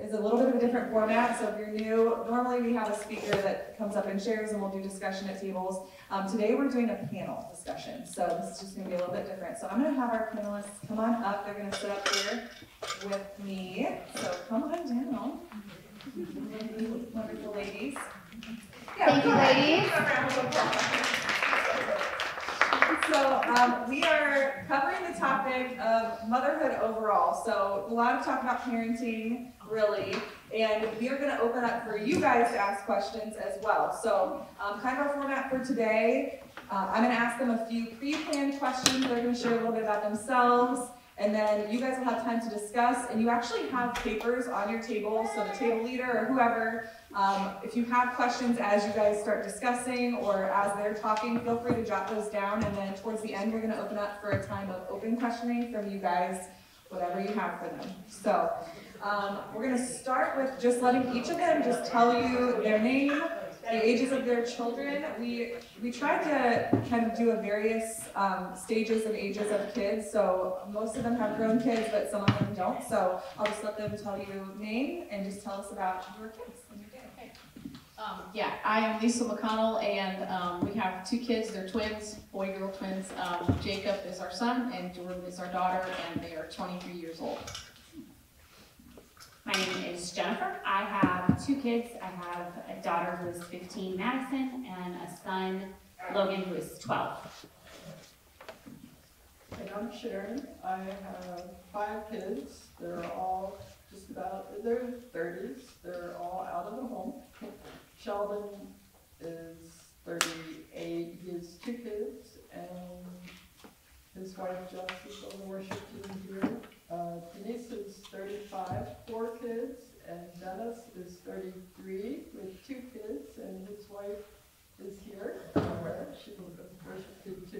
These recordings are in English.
is a little bit of a different format, so if you're new, normally we have a speaker that comes up and shares and we'll do discussion at tables. Um, today we're doing a panel discussion, so this is just gonna be a little bit different. So I'm gonna have our panelists come on up, they're gonna sit up here with me, so come on down. Wonderful ladies. Yeah, Thank you, ladies. Give a round of applause. So, um, we are covering the topic of motherhood overall. So, a lot of talk about parenting, really, and we are going to open up for you guys to ask questions as well. So, um, kind of our format for today. Uh, I'm going to ask them a few pre-planned questions. They're going to share a little bit about themselves, and then you guys will have time to discuss. And you actually have papers on your table, so the table leader or whoever um, if you have questions as you guys start discussing or as they're talking, feel free to jot those down. And then towards the end, we're going to open up for a time of open questioning from you guys, whatever you have for them. So um, we're going to start with just letting each of them just tell you their name, the ages of their children. We we tried to kind of do a various um, stages and ages of kids. So most of them have grown kids, but some of them don't. So I'll just let them tell you name and just tell us about your kids and your family. Um, yeah, I am Lisa McConnell, and um, we have two kids. They're twins, boy-girl twins. Um, Jacob is our son, and Jordan is our daughter, and they are 23 years old. My name is Jennifer. I have two kids. I have a daughter who is 15, Madison, and a son, Logan, who is 12. And I'm Sharon. I have five kids. They're all just about in their thirties. They're all out of the home. Sheldon is thirty-eight. He has two kids and his wife Jess is on the worship team here. Uh, Denise is thirty-five, four kids, and Dennis is thirty-three with two kids, and his wife is here somewhere. She was on the worship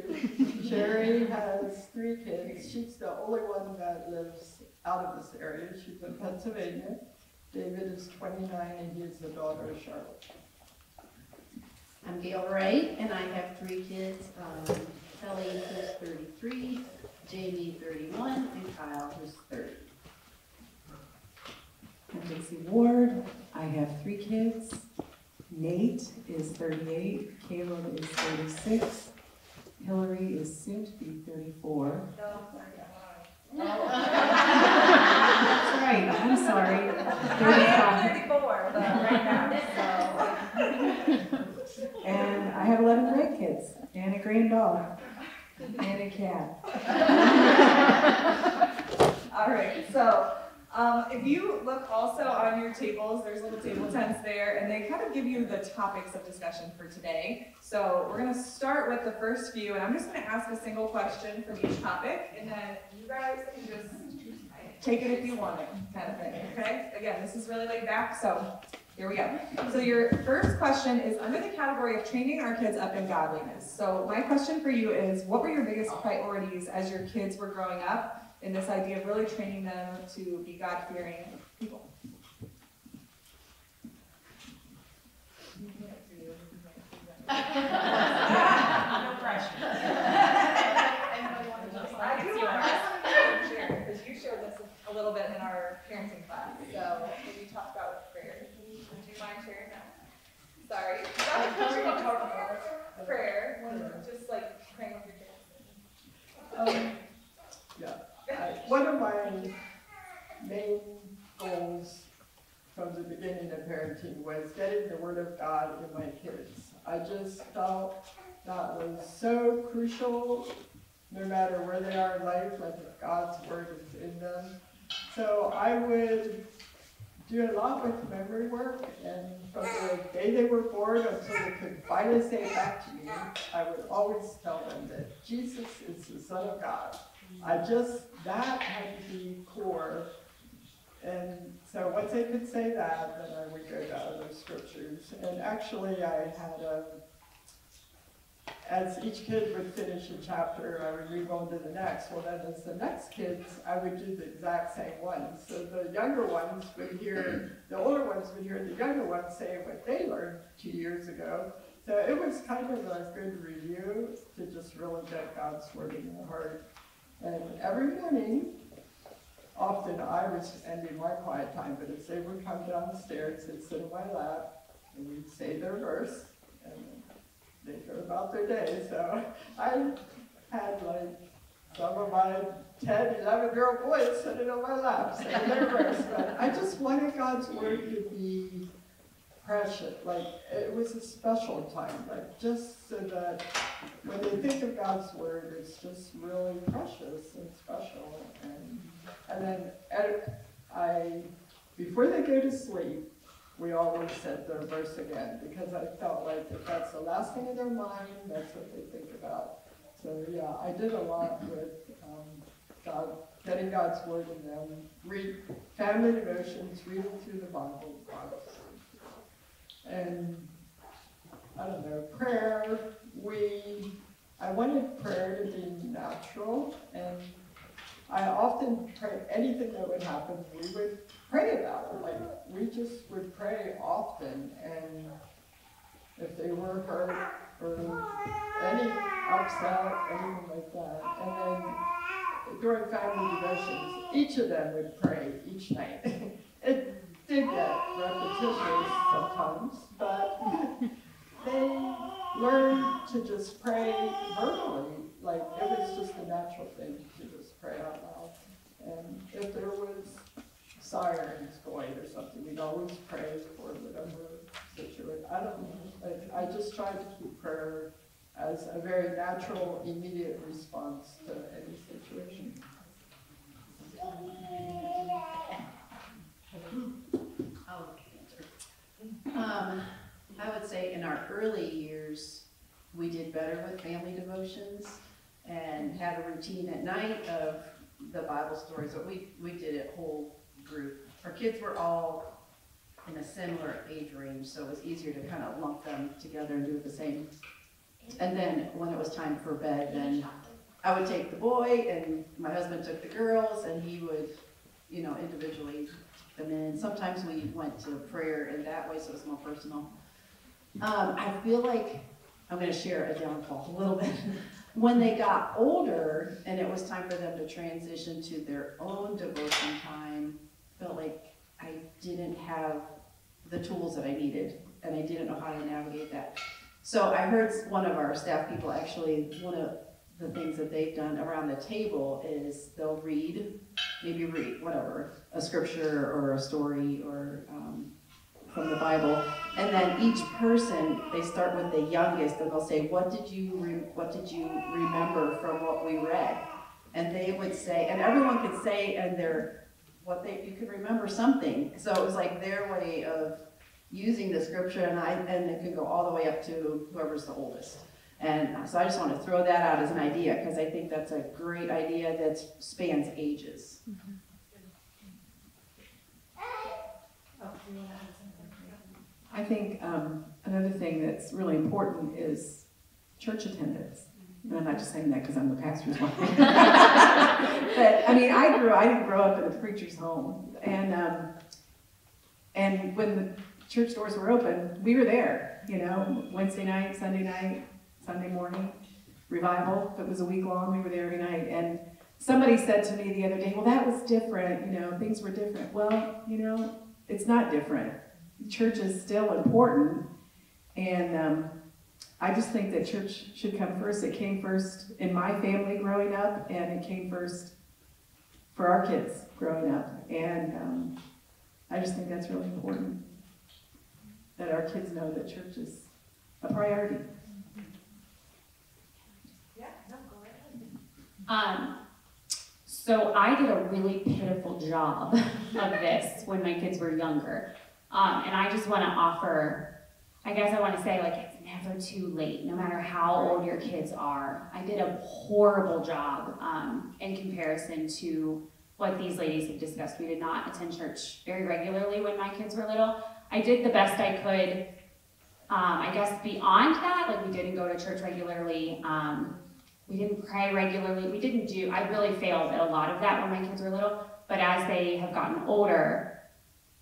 too. Sherry has three kids. She's the only one that lives out of this area. She's in Pennsylvania. David is twenty-nine and he is the daughter of Charlotte. I'm Gail Ray, and I have three kids, um, Kelly, who's thirty-three, Jamie, thirty-one, and Kyle, who's thirty. I'm Dixie Ward. I have three kids. Nate is thirty-eight, Caleb is thirty-six, Hillary is soon to be thirty-four. That's right, I'm sorry. I am thirty-four, but right now, And I have eleven grandkids, and a granddog, and a cat. so. All right, so, um, if you look also on your tables, there's little table tents there, and they kind of give you the topics of discussion for today. So we're gonna start with the first few, and I'm just gonna ask a single question from each topic, and then you guys can just take it if you want it, kind of thing, okay? Again, this is really laid back, so here we go. So your first question is under the category of training our kids up in godliness. So my question for you is, what were your biggest priorities as your kids were growing up in this idea of really training them to be God-fearing people? No pressure. I do want to share, because you showed this a little bit in our parenting class, so maybe talk about prayer. Would you mind sharing that? Sorry. Prayer, just like praying with your kids. Um, I- one of my main goals from the beginning of parenting was getting the word of God in my kids. I just felt that was so crucial, no matter where they are in life, like if God's word is in them. So I would do a lot with memory work, and from the day they were born until they could finally say it back to me, I would always tell them that Jesus is the Son of God. I just, that had to be core. And so once I could say that, then I would go to other scriptures. And actually, I had a, as each kid would finish a chapter, I would move on to the next. Well, then as the next kids, I would do the exact same ones. So the younger ones would hear, the older ones would hear the younger ones say what they learned two years ago. So it was kind of a good review to just really get God's word in their heart. And every morning, often I was ending my quiet time, but as they would come downstairs, they'd sit in my lap, and we'd say their verse, and they'd go about their day, so I had like some of my 10, 11 year old boys sitting on my lap saying their verse, but I just wanted God's word to be precious, like it was a special time, like just so that when they think of God's word, it's just really precious and special. And, and then and I, before they go to sleep, we always said their verse again because I felt like if that's the last thing in their mind, that's what they think about. So yeah, I did a lot with um, God, getting God's word in them, read family devotions, reading through the Bible, Bible and I don't know, prayer, we, I wanted prayer to be natural, and I often pray, anything that would happen, we would pray about it, like, we just would pray often, and if they were hurt, or any upset, anything like that, and then during family devotions, each of them would pray each night. Did get repetitious sometimes, but they learned to just pray verbally, like it was just a natural thing to just pray out loud. And if there was sirens going or something, we'd always pray for whatever situation. I don't know, I just tried to keep prayer as a very natural, immediate response to any situation. Answer. Um, I would say in our early years, we did better with family devotions and had a routine at night of the Bible stories, but we, we did it whole group. Our kids were all in a similar age range, so it was easier to kind of lump them together and do the same. And then when it was time for bed, then I would take the boy and my husband took the girls and he would, you know, individually them in. Sometimes we went to prayer in that way, so it was more personal. Um, I feel like I'm going to share a downfall a little bit. when they got older and it was time for them to transition to their own devotion time, felt like I didn't have the tools that I needed and I didn't know how to navigate that. So I heard one of our staff people actually, one of the things that they've done around the table is they'll read, maybe read, whatever, a scripture or a story or um, from the Bible, and then each person they start with the youngest, and they'll say, "What did you What did you remember from what we read?" And they would say, and everyone could say, and their what they you could remember something. So it was like their way of using the scripture, and I and it could go all the way up to whoever's the oldest. And so I just want to throw that out as an idea because I think that's a great idea that spans ages. I think um, another thing that's really important is church attendance. And I'm not just saying that because I'm the pastor's wife. but I mean, I grew, I didn't grow up in a preacher's home. And, um, and when the church doors were open, we were there, you know, Wednesday night, Sunday night, Sunday morning, revival. It was a week long, we were there every night. And somebody said to me the other day, well, that was different, you know, things were different. Well, you know, it's not different. Church is still important. And um, I just think that church should come first. It came first in my family growing up, and it came first for our kids growing up. And um, I just think that's really important that our kids know that church is a priority. Um, so I did a really pitiful job of this when my kids were younger. Um, and I just want to offer, I guess I want to say, like, it's never too late, no matter how old your kids are. I did a horrible job um, in comparison to what these ladies have discussed. We did not attend church very regularly when my kids were little. I did the best I could. Um, I guess beyond that, like we didn't go to church regularly. We didn't pray regularly. We didn't do, I really failed at a lot of that when my kids were little. But as they have gotten older,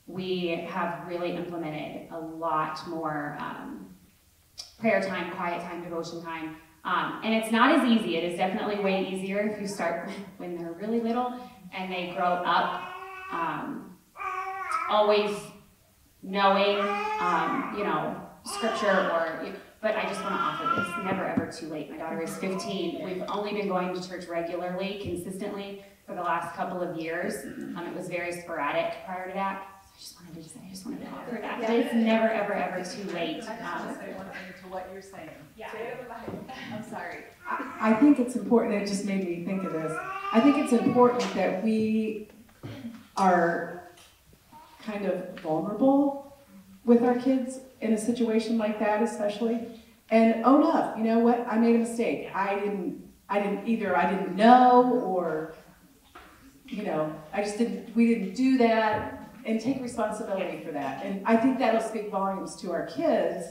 we have really implemented a lot more um, prayer time, quiet time, devotion time. Um, and it's not as easy. It is definitely way easier if you start when they're really little. and they grow up um, always knowing, um, you know, scripture or. But I just want to offer this: never ever too late. My daughter is 15. We've only been going to church regularly, consistently for the last couple of years. Um, it was very sporadic prior to that. I just wanted to say, I just wanted to offer that. But it's never ever ever too late. Um, say one thing to what you're saying. yeah. I'm sorry. I think it's important, it just made me think of this. I think it's important that we are kind of vulnerable with our kids in a situation like that especially. And oh, own up, you know what, I made a mistake. I didn't, I didn't, either I didn't know or, you know, I just didn't, we didn't do that and take responsibility for that. And I think that'll speak volumes to our kids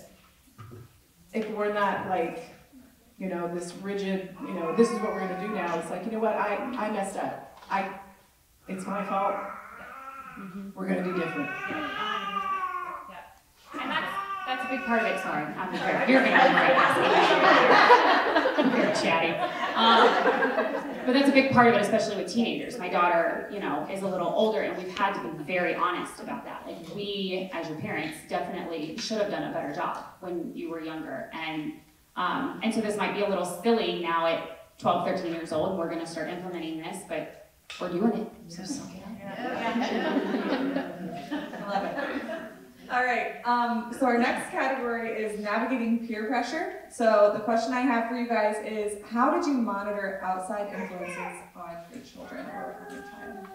if we're not like, you know, this rigid, you know, this is what we're gonna do now. It's like, you know what, I, I messed up. I, it's my fault. We're gonna do different. And that's, that's a big part of it, sorry, I'm very, you're gonna be very chatty. Um, But that's a big part of it, especially with teenagers. My daughter, you know, is a little older and we've had to be very honest about that. Like, we, as your parents, definitely should have done a better job when you were younger. And, um, and so this might be a little silly now at 12, 13 years old, we're gonna start implementing this, but we're doing it, so suck it up. I love it. All right, um, so our next category is navigating peer pressure. So the question I have for you guys is, how did you monitor outside influences on your children or your child?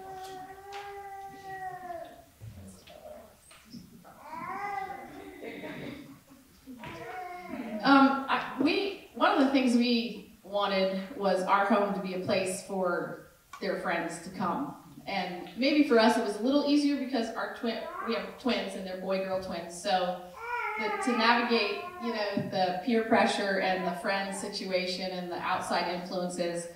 Um, I, we, one of the things we wanted was our home to be a place for their friends to come. And maybe for us it was a little easier because our twin, we have twins and they're boy-girl twins. So the, to navigate, you know, the peer pressure and the friend situation and the outside influences,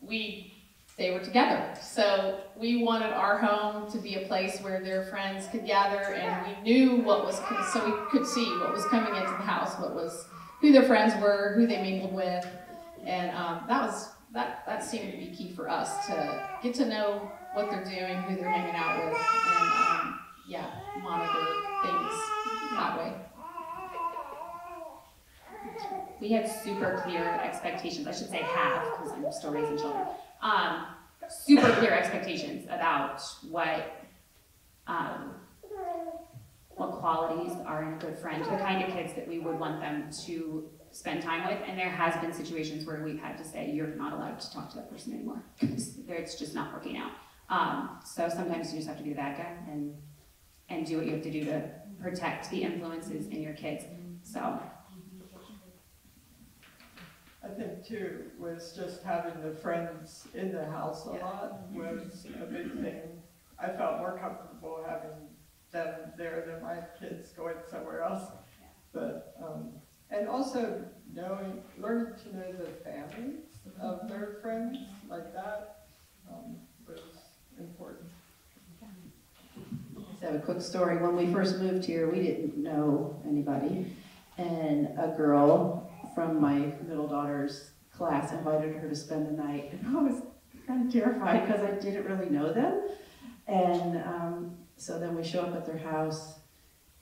we, they were together. So we wanted our home to be a place where their friends could gather and we knew what was, so we could see what was coming into the house, what was, who their friends were, who they mingled with. And um, that was, that, that seemed to be key for us to get to know what they're doing, who they're hanging out with, and um, yeah, monitor things that way. we had super clear expectations. I should say have, because I'm still raising children. Um, super clear expectations about what um, what qualities are in a good friend, the kind of kids that we would want them to spend time with. And there has been situations where we've had to say, you're not allowed to talk to that person anymore it's just not working out. Um, so sometimes you just have to be the bad guy and and do what you have to do to protect the influences in your kids. So I think too, was just having the friends in the house a Yeah. lot was a big thing. I felt more comfortable having them there than my kids going somewhere else. But, um, and also knowing, learning to know the families of their friends like that, um, important. Have a quick story. When we first moved here, we didn't know anybody. And a girl from my middle daughter's class invited her to spend the night. And I was kind of terrified because I didn't really know them. And um, so then we show up at their house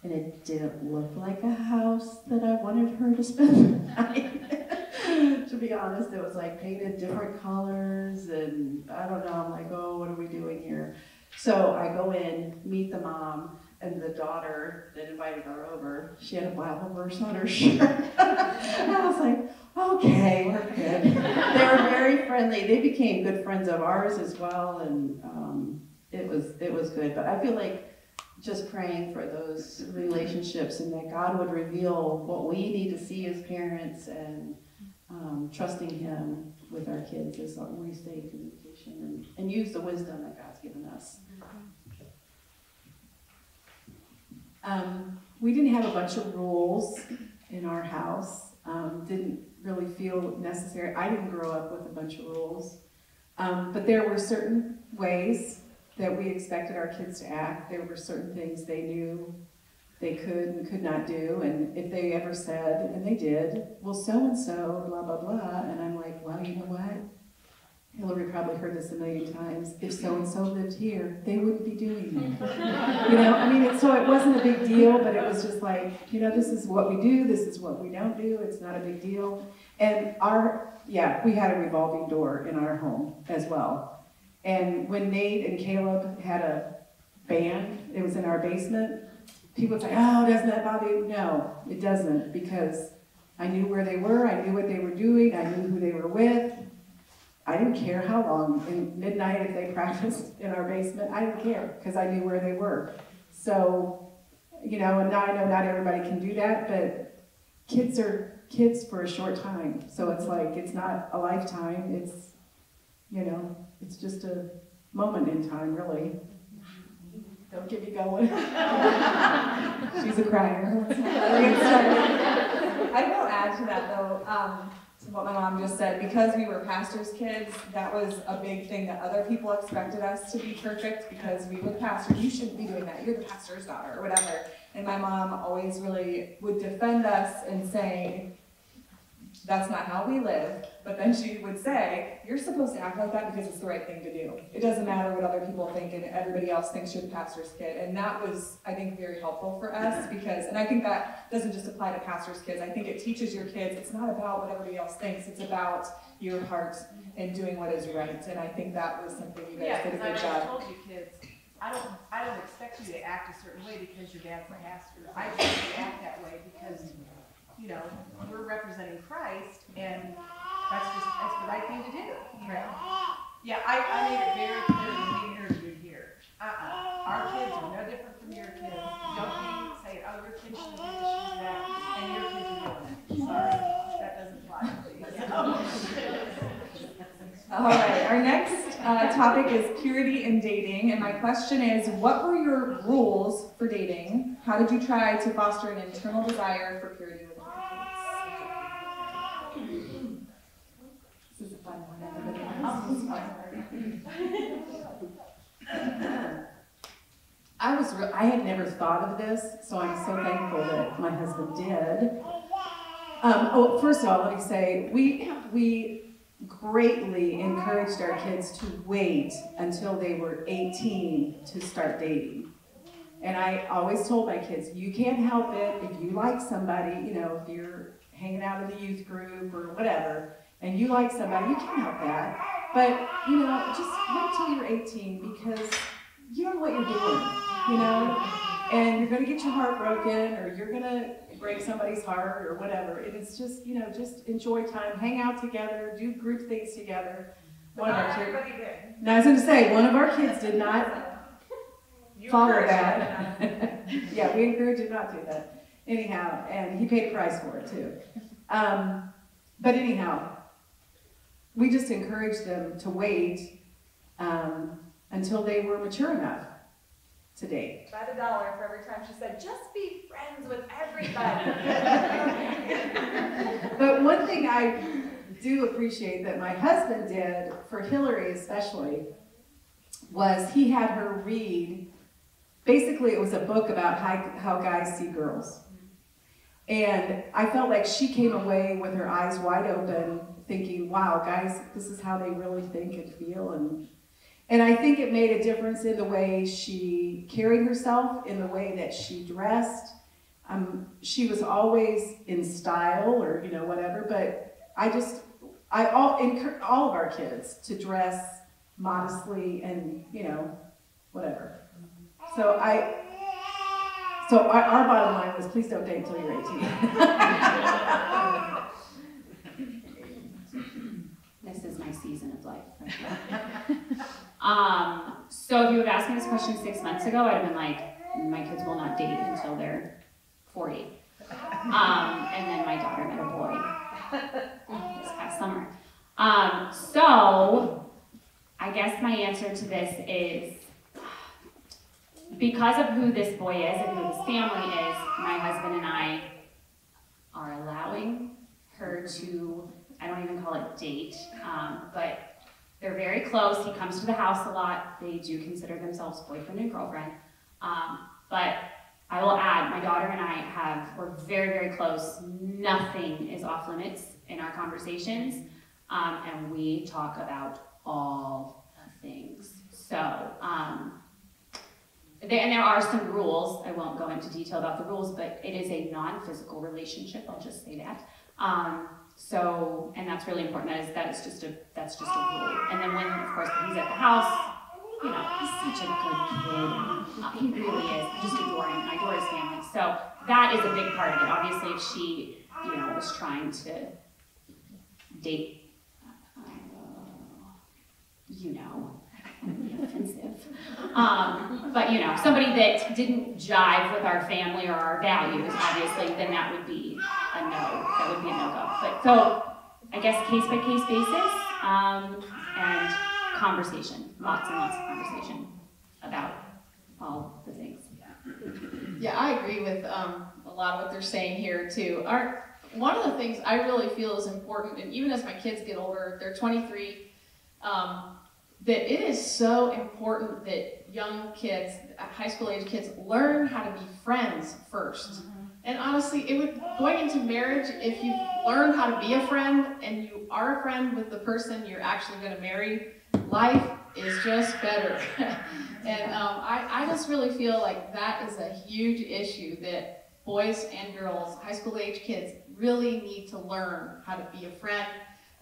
and it didn't look like a house that I wanted her to spend the night. to be honest, it was like painted different colors and I don't know, I'm like, oh, what are we doing here? So I go in, meet the mom, and the daughter that invited her over, she had a Bible verse on her shirt. and I was like, okay, we're good. they were very friendly. They became good friends of ours as well, and um, it was it was good. But I feel like just praying for those relationships and that God would reveal what we need to see as parents and um, trusting Him with our kids long as we stay in communication and, and use the wisdom that given us. Um, we didn't have a bunch of rules in our house. Um, didn't really feel necessary. I didn't grow up with a bunch of rules. Um, but there were certain ways that we expected our kids to act. There were certain things they knew they could and could not do. And if they ever said, and they did, well, so and so, blah, blah, blah. And I'm like, well, you know what? Hillary probably heard this a million times, if so-and-so lived here, they wouldn't be doing that. You know, I mean, it, so it wasn't a big deal, but it was just like, you know, this is what we do, this is what we don't do, it's not a big deal. And our, yeah, we had a revolving door in our home as well. And when Nate and Caleb had a band, it was in our basement, people would say, oh, doesn't that bother you? No, it doesn't, because I knew where they were, I knew what they were doing, I knew who they were with. I didn't care how long, in midnight if they practiced in our basement, I didn't care, because I knew where they were. So, you know, and now I know not everybody can do that, but kids are kids for a short time. So it's like, it's not a lifetime, it's, you know, it's just a moment in time, really. Don't get me going. She's a crier. I will add to that though, um, what my mom just said, because we were pastors' kids, that was a big thing that other people expected us to be perfect because we were pastor, you shouldn't be doing that, you're the pastor's daughter, or whatever. And my mom always really would defend us and say, that's not how we live, but then she would say, you're supposed to act like that because it's the right thing to do. It doesn't matter what other people think and everybody else thinks you're the pastor's kid. And that was, I think, very helpful for us mm-hmm. because, and I think that doesn't just apply to pastor's kids. I think it teaches your kids, it's not about what everybody else thinks, it's about your heart and doing what is right. And I think that was something you Yeah, guys did a good I job. told you kids, I don't, I don't expect you to act a certain way because your dad's a pastor. I expect you to act that way because, you know, we're representing Christ and that's just, that's the right thing to do, you know? Yeah, I, I made it very clear when we interviewed here. Uh-uh, our kids are no different from your kids. Don't be saying, oh, your kids should do this, should do that, and your kids are doing it. Sorry, that doesn't apply to you. All right, our next uh, topic is purity in dating, and my question is, what were your rules for dating? How did you try to foster an internal desire for purity within your kids? This is a fun one, I was, I had never thought of this, so I'm so thankful that my husband did. Um, oh, first of all, let me say, we, we greatly encouraged our kids to wait until they were 18 to start dating. And I always told my kids, you can't help it if you like somebody, you know, if you're hanging out in the youth group or whatever, and you like somebody, you can't help that. But, you know, just wait till you're 18 because you don't know what you're doing, you know? And you're gonna get your heart broken, or you're gonna break somebody's heart, or whatever. And it's just, you know, just enjoy time, hang out together, do group things together. One of our kids, now I was gonna say, one of our kids did not You follow that. Yeah, we encourage him not to do that. Anyhow, and he paid a price for it too. Um, but anyhow, we just encouraged them to wait, um, until they were mature enough to date. Bet a dollar for every time she said, just be friends with everybody. But one thing I do appreciate that my husband did, for Hillary especially, was he had her read, basically it was a book about how guys see girls. And I felt like she came away with her eyes wide open, thinking, wow, guys, this is how they really think and feel. And, and I think it made a difference in the way she carried herself, in the way that she dressed. Um, she was always in style or, you know, whatever, but I just, I all, encourage all of our kids to dress modestly and, you know, whatever. So I, so our, our bottom line was please don't date until you're 18. This is my season of life. um, so if you would ask me this question six months ago, I'd have been like, my kids will not date until they're 40. Um, and then my daughter met a boy this past summer. Um, so I guess my answer to this is because of who this boy is and who his family is, my husband and I are allowing her to, I don't even call it date, um, but they're very close. He comes to the house a lot. They do consider themselves boyfriend and girlfriend. Um, but I will add, my daughter and I have, we're very, very close. Nothing is off limits in our conversations. Um, and we talk about all the things. So, um, and there are some rules. I won't go into detail about the rules, but it is a non-physical relationship. I'll just say that. So, and that's really important. That is that is just a that's just a rule. And then when, of course, he's at the house, you know, he's such a good kid. He really is. Just adore. I adore his family. So that is a big part of it. Obviously, if she, you know, was trying to date, uh, you know, offensive. Um, but you know, somebody that didn't jive with our family or our values, obviously, then that would be a no. That would be a no-go. But so, I guess case by case basis, um, and conversation, lots and lots of conversation about all the things. Yeah, I agree with um, a lot of what they're saying here too. Our, one of the things I really feel is important, and even as my kids get older, they're 23, um, that it is so important that young kids, high school age kids, learn how to be friends 1st And honestly, it would going into marriage if you learn how to be a friend and you are a friend with the person you're actually going to marry, life is just better. and um, I, I just really feel like that is a huge issue that boys and girls, high school age kids, really need to learn how to be a friend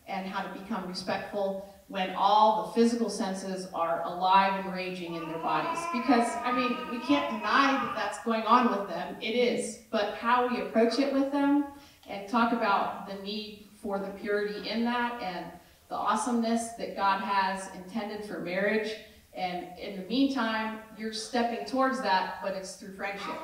and how to become respectful when all the physical senses are alive and raging in their bodies. Because, I mean, we can't deny that that's going on with them. It is. But how we approach it with them and talk about the need for the purity in that and the awesomeness that God has intended for marriage. And in the meantime, you're stepping towards that, but it's through friendship.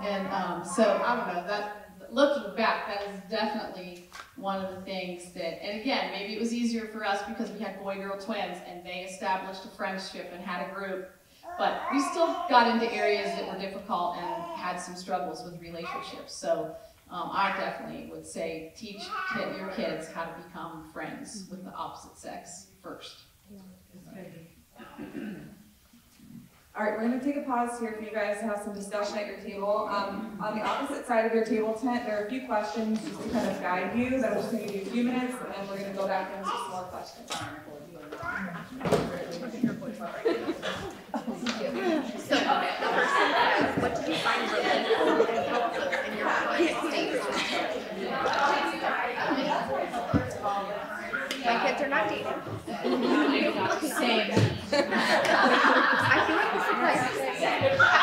And um, so, I don't know, that looking back, that is definitely one of the things that, and again, maybe it was easier for us because we had boy-girl twins and they established a friendship and had a group. But we still got into areas that were difficult and had some struggles with relationships. So um, I definitely would say teach kid, your kids how to become friends with the opposite sex first. All right, we're gonna take a pause here for you guys to have some discussion at your table. Um, on the opposite side of your table tent, there are a few questions just to kind of guide you, that I'm just gonna give you a few minutes, and then we're gonna go back into some more questions. So, the person says, what did you find really helpful in your current state? My kids are not dating. Same. I feel like this applies. But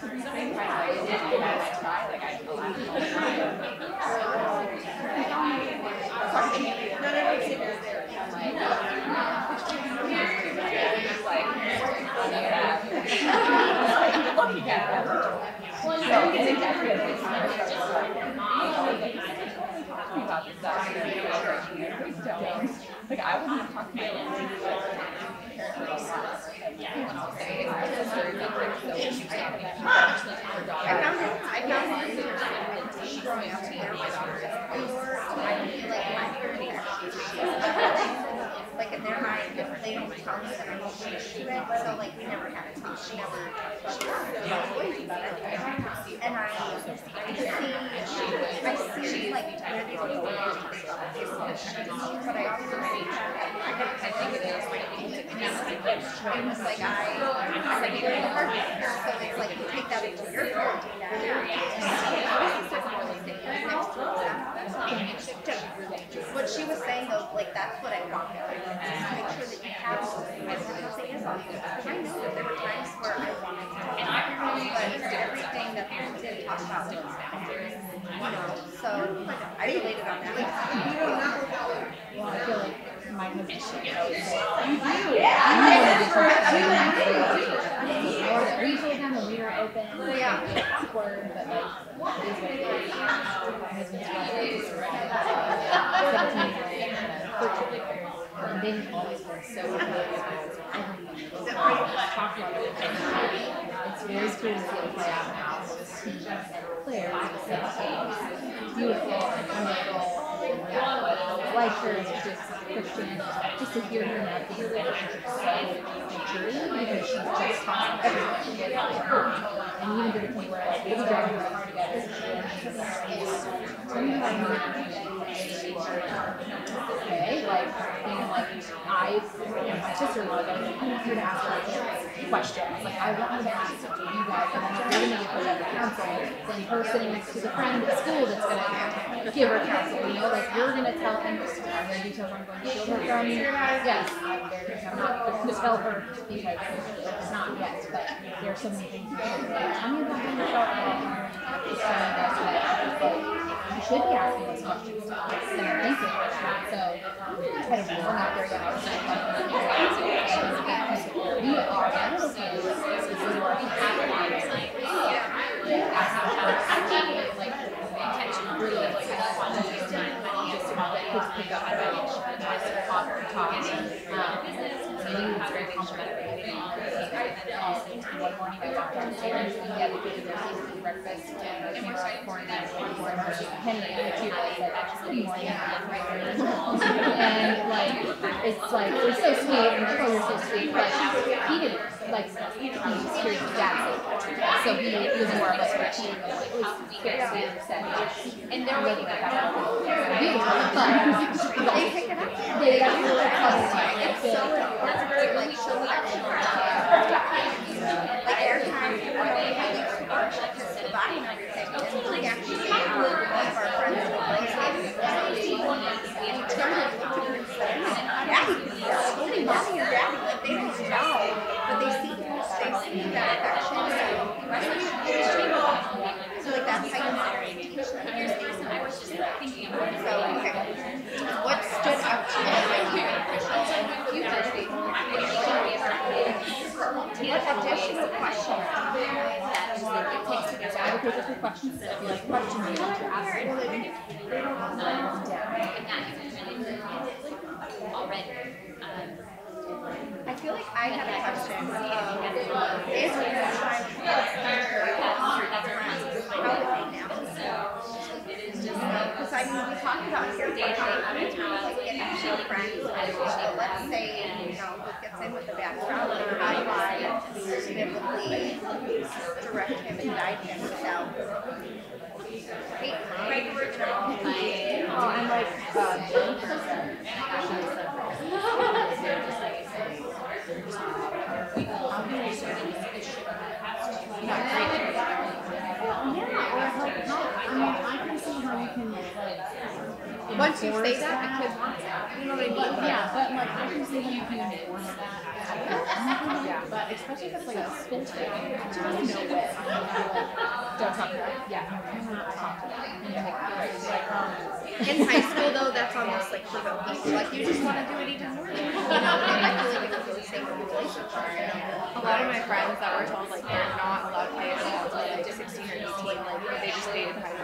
to be same time, I did, like, I laughed all the time. No, no, no, she was there. It's like, yeah. Looking at them. So, and exactly, it's just like, talking about this stuff, please don't. Like, I wouldn't have to my parents about Yeah, when I was saying, I was very different, so when she was talking about daughter. I found I found it growing up here, my daughter, like, my parents, like, in their mind, they don't tell me that I'm okay to do it, so like, we never had a talk, she never it. And I, I see, I see like, I I think it is, it was like, I, I like, you're the partner, so it's like, you take that into your parenting. What she was saying though, like, that's what I want, like, just make sure that you have, what say is on you, because I know that there were times where I wanted to. And I but everything that they did talk about was boundaries, you know, so, I related on that. You don't know. I feel like my husband should know We told them that we were open, Yeah. like, word, but like, were very, my husband's brother is seventeen years old, and thirteen years old. And they always so good about everything. Is that right? talk about everything. It's very cool to see it play out house. Claire is the same beautiful and wonderful. Like her, just Christian, just to hear her it's so mature, because she's just. And even to the point where like, we'll driving in car together, okay, like, being like, I, my sister-in-law, like, I'm here to ask her questions, like, I want to ask you guys, gonna give her that counsel, then her sitting next to the friend at school that's gonna give her counsel, you know, like, you're gonna tell, and are there details I'm going to shield her from? Yes, I'm I'm not going to tell her, because it's not yet, but there are so many things. that Tell me about how you felt about this time, that's what, but you should be asking these questions to us, and I'm that, so, I don't know, we're there yet. I was just like, We are, one of the things is we already have a lot of, like, asking for, like, intentionally, like, just about like kids pick up my lunch, and I said, father, talk, um, meeting was very complimentary. Um, one morning I walked downstairs and he had the kids there eating breakfast and I came around the corner and I was looking for Henry and the cute I said, good morning. And like, it's like, they're so sweet and oh, you're so sweet, but he didn't, like, he was hearing his dad say. So he was more of like like, it was very sweet and. And they're really like that. Beautiful, but. They pick it up. They really close. It's so, that's very like so Like every time we were like, because the body and everything, and we actually had one of our friends who plays it, and he turned it to her and said, Daddy, holding mommy or daddy, like they don't know, but they see, they see that affection, so. So like that's how you Here's the reason I was just thinking about it. So, okay. What stood out to you right here? You first, What additional questions do you have that just like it takes to get I would pick up your questions, if you like questions, you want to ask them. down. And that you really already. Um, I had a question is your child how would they now? Because I mean, we talked about here, but how would you like get to friends? Let's say, you know, who gets in with a bad crowd, or how do I biblically direct him and guide him without? Hey, right, we're gonna. Oh, I'm like, uh, Once you say that, a kid wants it. You know what I mean? Yeah, but like, I how you can enforce that. Yeah, but especially if it's like a school thing, just know when. Don't talk to. Yeah, do not talk to them. Like, um, In high school though, that's almost like provoking. Like you just want to do it even more. You I feel like it's really safe in a relationship. A lot of my friends that were told like they're not allowed to date until like 16 or 18, like they just dated behind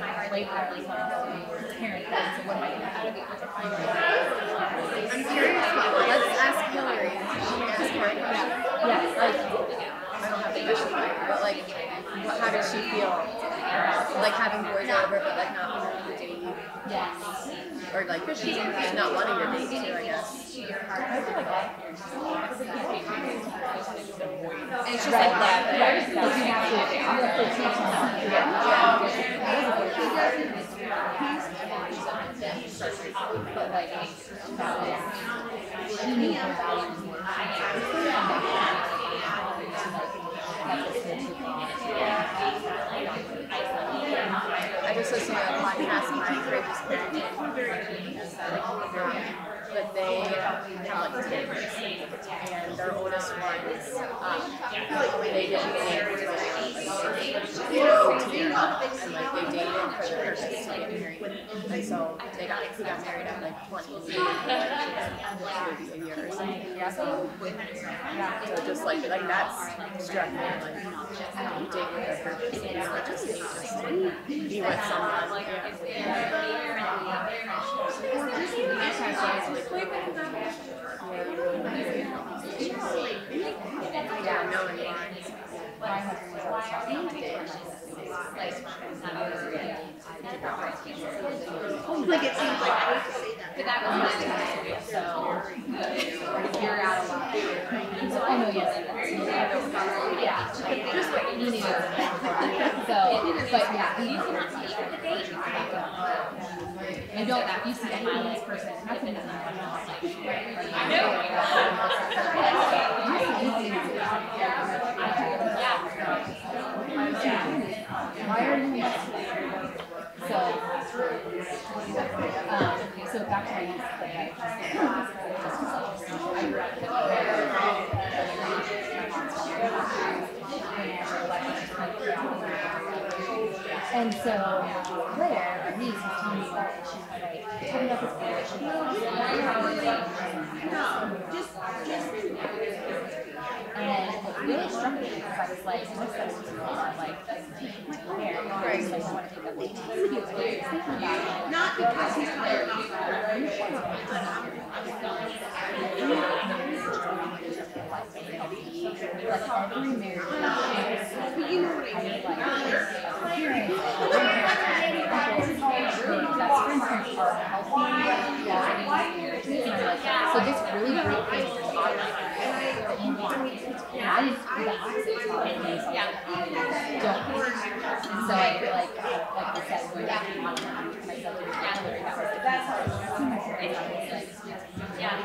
those rules, there's a way for like, parent, so what am I gonna do? I'm curious. Let's ask Hillary. Should we ask her? Yes, like, I don't have the question for her, but like, what, how does she feel like having boys over, but like not wanting to date yes. Or like she's not wanting to date you? I guess. I feel like all parents, because they can't be And it's just like that. Right, like have to, you have to teach them. But like, that was, she knew her values more. I just listened to a podcast by Courageous Parenting, but they have like ten kids, and their oldest oldest ones, um, they didn't date until they were like eighteen, and like they dated for the purpose to get married. And so they got, married at like twenty, maybe a year or something. Yeah, so, yeah, so just like, like that's struck me, like, you date with a purpose, and not just, just be with someone. Yeah, no, and My husband was always talking about dating. Like it seems like I would say that. But that was my thing, so you're out a lot. So I know, yes. Yeah, just like you need to. So, but yeah, you can take the date. And don't, you see the highlights person, nothing is I Why are you? So, um, so back to my up. And so Claire, our niece, was telling me about it. She was like, talking about this marriage. She And it really struck me because I was like, most of us just are like, married. Right. So I want to take a leap. He was very thinking about it. Not because he's tired of Like every marriage. But you know what I mean. Like, hearing that's for instance are healthy, quality marriages. And I'm like, so this really great thing to talk about. And I didn't do the opposite to talk about myself. Don't. And so I feel like, uh, like I said, when I'm talking myself, that's hard. Yeah.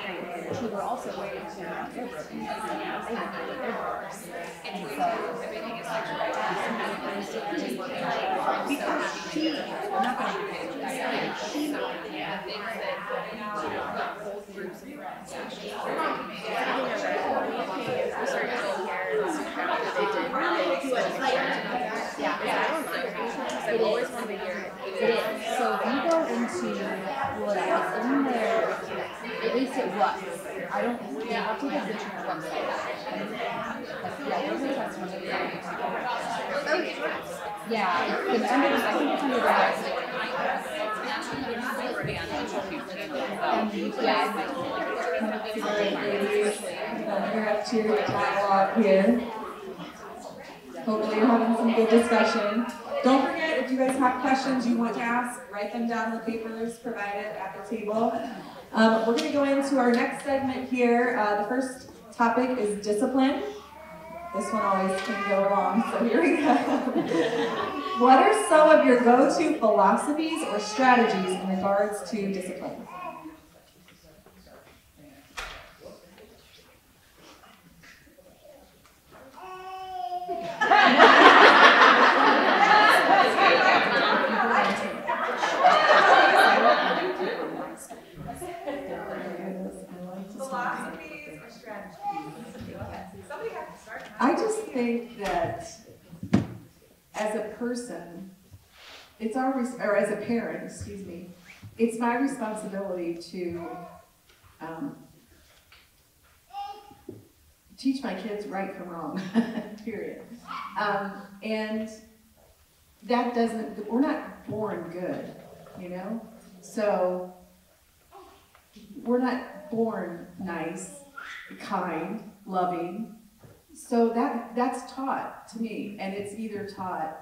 Who were also waiting to hear about their broken they didn't know their divorce. And so everything is like Because she, I'm not gonna do it. she, Yeah, things that So you go into at least it was. I don't, yeah. Yeah, it's, it's under, I think it's under the website. And, yeah, We're up to dialogue here. Hopefully you're having some good discussion. Don't forget, if you guys have questions you want to ask, write them down in the papers provided at the table. Um, we're gonna go into our next segment here. Uh, the first topic is discipline. This one always can go wrong, so here we go. what are some of your go-to philosophies or strategies in regards to discipline? Philosophies or strategies? Somebody has to start. I just think that as a person, it's our, or as a parent, excuse me, it's my responsibility to, um, teach my kids right from wrong, period. Um, and that doesn't, we're not born good, you know? So, we're not born nice, kind, loving, so that, that's taught to me, and it's either taught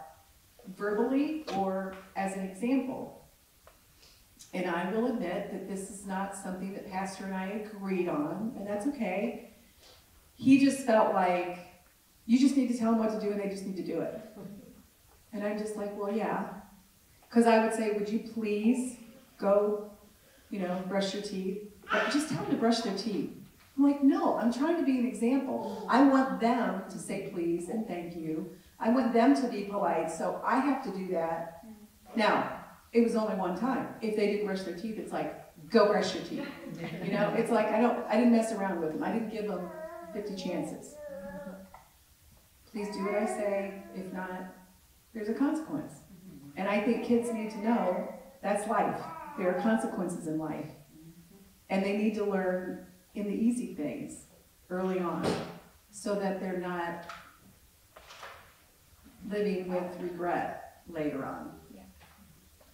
verbally or as an example. And I will admit that this is not something that Pastor and I agreed on, and that's okay. He just felt like, you just need to tell them what to do and they just need to do it. And I'm just like, well, yeah. Because I would say, would you please go, you know, brush your teeth? But just tell them to brush their teeth. I'm like, no, I'm trying to be an example. I want them to say please and thank you. I want them to be polite, so I have to do that. Now, it was only one time. If they didn't brush their teeth, it's like, go brush your teeth. You know, it's like, I don't, I didn't mess around with them. I didn't give them 50 chances. Please do what I say. If not, there's a consequence. And I think kids need to know that's life. There are consequences in life. And they need to learn in the easy things early on so that they're not living with regret later on.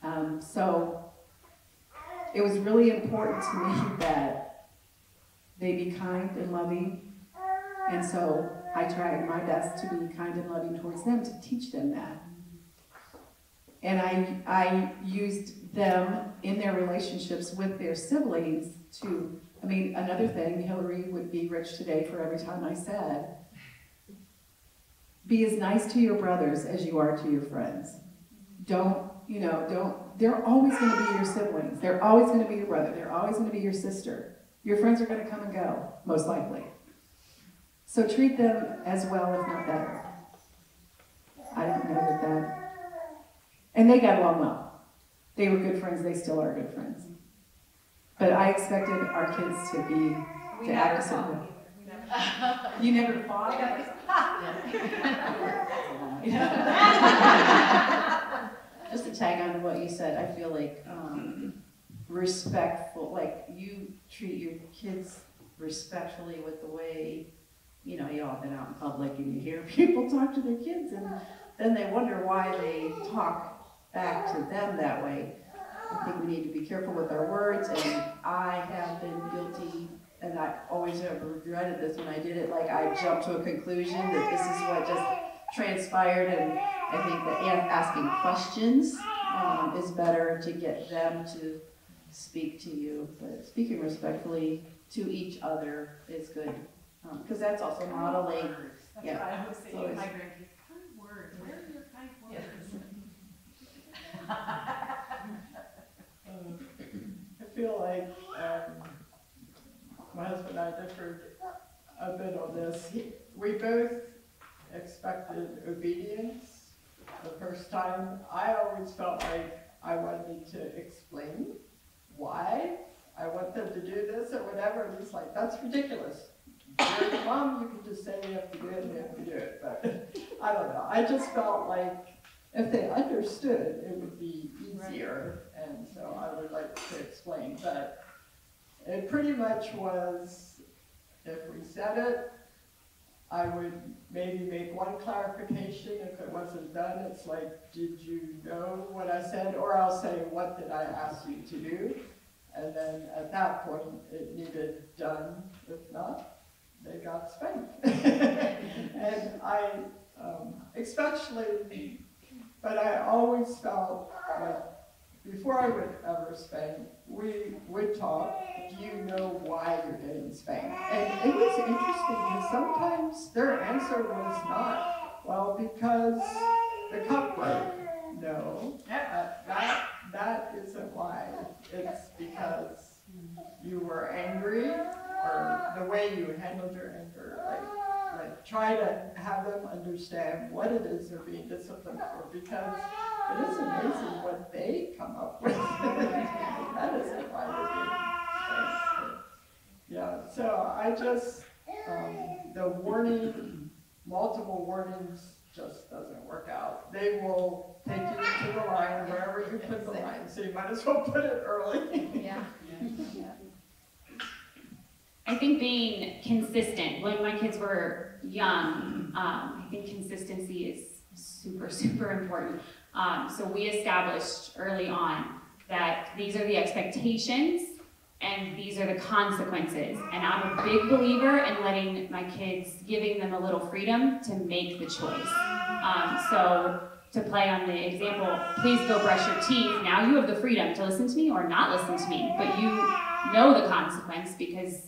Um, so it was really important to me that they be kind and loving. And so I tried my best to be kind and loving towards them to teach them that. And I, I used them in their relationships with their siblings to, I mean, another thing, Hillary would be rich today for every time I said, be as nice to your brothers as you are to your friends. Don't, you know, don't, they're always gonna be your siblings. They're always gonna be your brother. They're always gonna be your sister. Your friends are gonna come and go, most likely. So treat them as well, if not better. I don't know that that, and they got along well. They were good friends, they still are good friends. But I expected our kids to be, to act a certain way. You never fought? Just to tag on to what you said, I feel like, um, respectful, like you treat your kids respectfully with the way, you know, you all been out in public and you hear people talk to their kids and then they wonder why they talk back to them that way. I think we need to be careful with our words and I have been guilty and I always have regretted this when I did it, like I jumped to a conclusion that this is what just transpired and I think that asking questions um, is better to get them to speak to you, but speaking respectfully to each other is good. Because that's also modeling, That's Yeah. what I always say So my grandkids, kind words, where are your kind words? Um, I feel like, um, my husband and I differed a bit on this. We both expected obedience the first time. I always felt like I wanted to explain why I want them to do this or whatever, and he's like, that's ridiculous. You're the mom, you can just say you have to do it, and you have to do it, but I don't know. I just felt like if they understood, it would be easier, and so I would like to explain, but it pretty much was, if we said it, I would maybe make one clarification, if it wasn't done, it's like, did you know what I said? Or I'll say, what did I ask you to do? And then at that point, it needed done, if not, they got spanked. And I, um, especially but I always felt like, before I would ever spank, we would talk, do you know why you're getting spanked? And it was interesting, because sometimes their answer was not, well, because the cup broke. No, uh, that, that isn't why. It's because you were angry, or the way you handled your anger, like, like, try to have them understand what it is they're being disciplined for, because it is amazing what they come up with. That they're being spanked. Yeah, so I just, um, the warning, multiple warnings just doesn't work out. They will take you to the line wherever you put the line, so you might as well put it early. Yeah. I think being consistent, when my kids were young, um, I think consistency is super, super important. Um, so we established early on that these are the expectations and these are the consequences. And I'm a big believer in letting my kids, giving them a little freedom to make the choice. Um, so to play on the example, please go brush your teeth. Now you have the freedom to listen to me or not listen to me, but you know the consequence because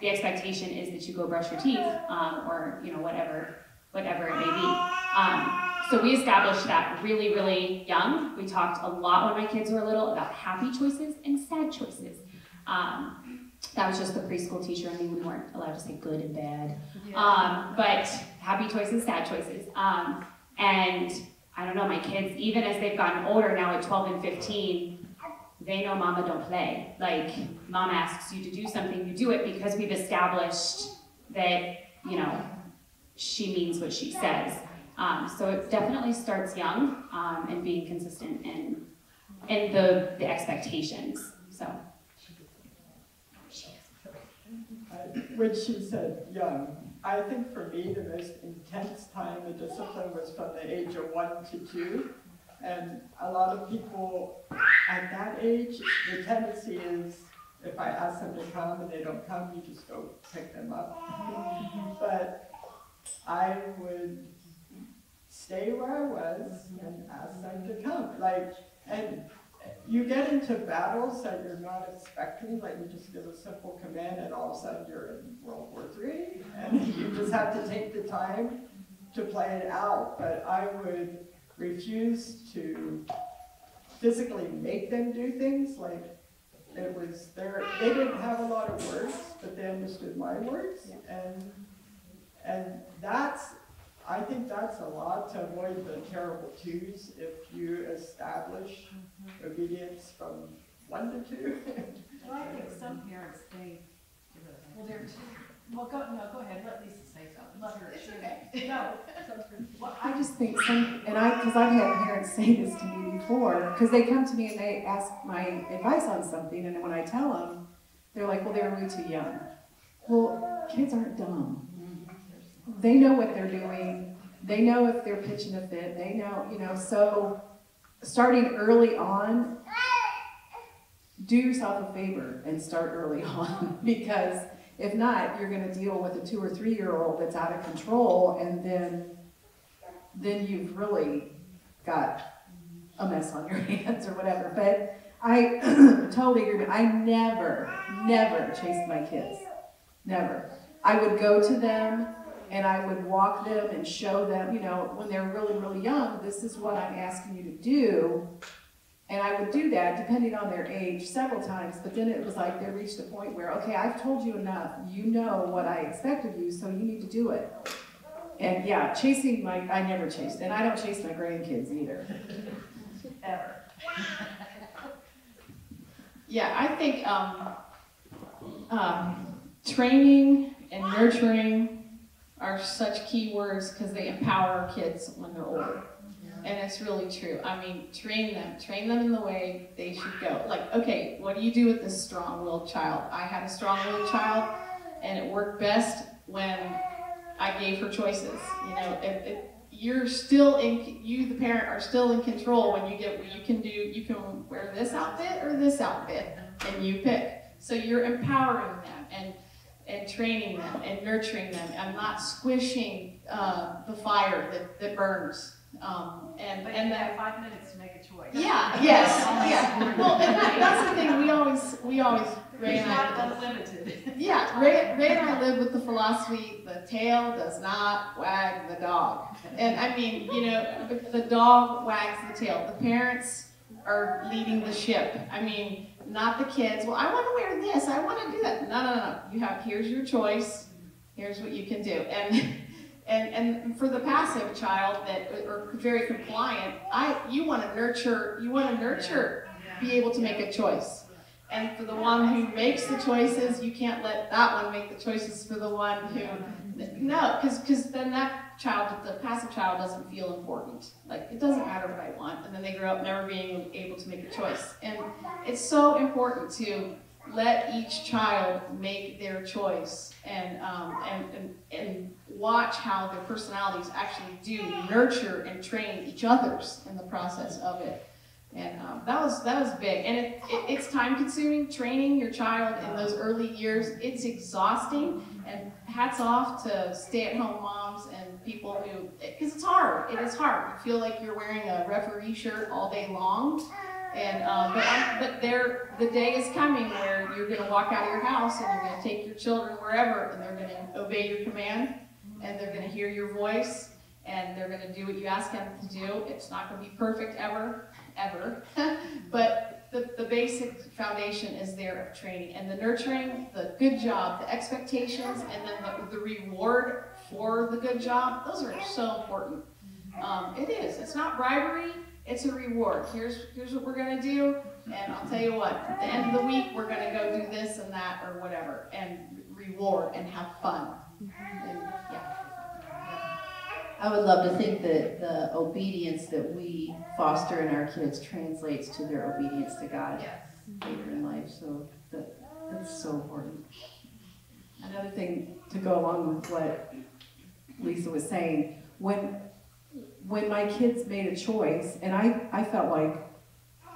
the expectation is that you go brush your teeth, um, or, you know, whatever, whatever it may be. Um, so we established that really, really young. We talked a lot when my kids were little about happy choices and sad choices. Um, that was just the preschool teacher. and mean, we weren't allowed to say good and bad. Um, but happy choices, sad choices. Um, and I don't know, my kids, even as they've gotten older now at 12 and 15, they know mama don't play. Like, mom asks you to do something, you do it because we've established that you know, she means what she says. Um, so it definitely starts young, um, and being consistent in, in the, the expectations, so. I- When she said young, I think for me, the most intense time of discipline was from the age of one to two. And a lot of people at that age, the tendency is, if I ask them to come and they don't come, you just go pick them up. But I would stay where I was mm-hmm. and ask them to come, like, and you get into battles that you're not expecting, like you just give a simple command and all of a sudden you're in World War Three, and you just have to take the time to play it out, but I would refuse to physically make them do things, like, it was their, they didn't have a lot of words, but they understood my words, and, and that's, I think that's a lot to avoid the terrible twos if you establish mm-hmm. obedience from one to two. Well, I think some parents think, well, they're too, well, go, no, go ahead, let Lisa say something, let her. It's okay. No. Well, I just think some, and I, because I've had parents say this to me before, because they come to me and they ask my advice on something, and when I tell them, they're like, well, they're way too young. Well, kids aren't dumb. They know what they're doing. They know if they're pitching a fit. They know, you know, so starting early on, do yourself a favor and start early on, because if not, you're gonna deal with a two or three year old that's out of control, and then then you've really got a mess on your hands or whatever. But I totally agree. I never, never chased my kids. Never. I would go to them and I would walk them and show them, you know, when they're really, really young, this is what I'm asking you to do. And I would do that depending on their age several times, but then it was like they reached a point where, okay, I've told you enough. You know what I expect of you, so you need to do it. And yeah, chasing my, I never chased, and I don't chase my grandkids either. Ever. Yeah, I think um, um, training and nurturing are such key words because they empower our kids when they're older. And it's really true. I mean, train them, train them in the way they should go. Like, okay, what do you do with this strong-willed child? I had a strong-willed child, and it worked best when I gave her choices. You know, it, it, you're still in, you the parent are still in control when you get, you can do, you can wear this outfit or this outfit, and you pick. So you're empowering them and and training them and nurturing them I'm not squishing uh, the fire that, that burns. Um, and But and you that have five minutes to make a choice. yeah, yes, yeah. Well, and that, that's the thing. We always we always Ray and I. unlimited. Yeah, Ray, Ray and I live with the philosophy, the tail does not wag the dog. And I mean, you know, the dog wags the tail. The parents are leading the ship. I mean, not the kids. Well, I want to wear this. I want to do that. No, no, no. You have, here's your choice. Here's what you can do. And, and, and for the passive child that are very compliant, I, you want to nurture, you want to nurture, be able to make a choice. And for the one who makes the choices, you can't let that one make the choices for the one who, no, because because then that child, the passive child, doesn't feel important. Like it doesn't matter what I want, and then they grow up never being able to make a choice. And it's so important to let each child make their choice and um, and, and and watch how their personalities actually do nurture and train each other's in the process of it. And um, that was that was big, and it, it, it's time consuming. Training your child in those early years, it's exhausting. And hats off to stay at home moms and people who, because it's hard. It is hard. You feel like you're wearing a referee shirt all day long. And um, but I'm, but there, the day is coming where you're going to walk out of your house and you're going to take your children wherever, and they're going to obey your command, and they're going to hear your voice, and they're going to do what you ask them to do. It's not going to be perfect ever, ever, but the, the basic foundation is there of training and the nurturing, the good job, the expectations, and then the, the reward for the good job. Those are so important. Um, it is. It's not bribery. It's a reward. Here's here's what we're gonna do, and I'll tell you what. At the end of the week, we're gonna go do this and that or whatever, and reward and have fun. And, yeah. I would love to think that the obedience that we foster in our kids translates to their obedience to God later in life, so that, that's so important. Another thing to go along with what Lisa was saying, when, when my kids made a choice, and I, I felt like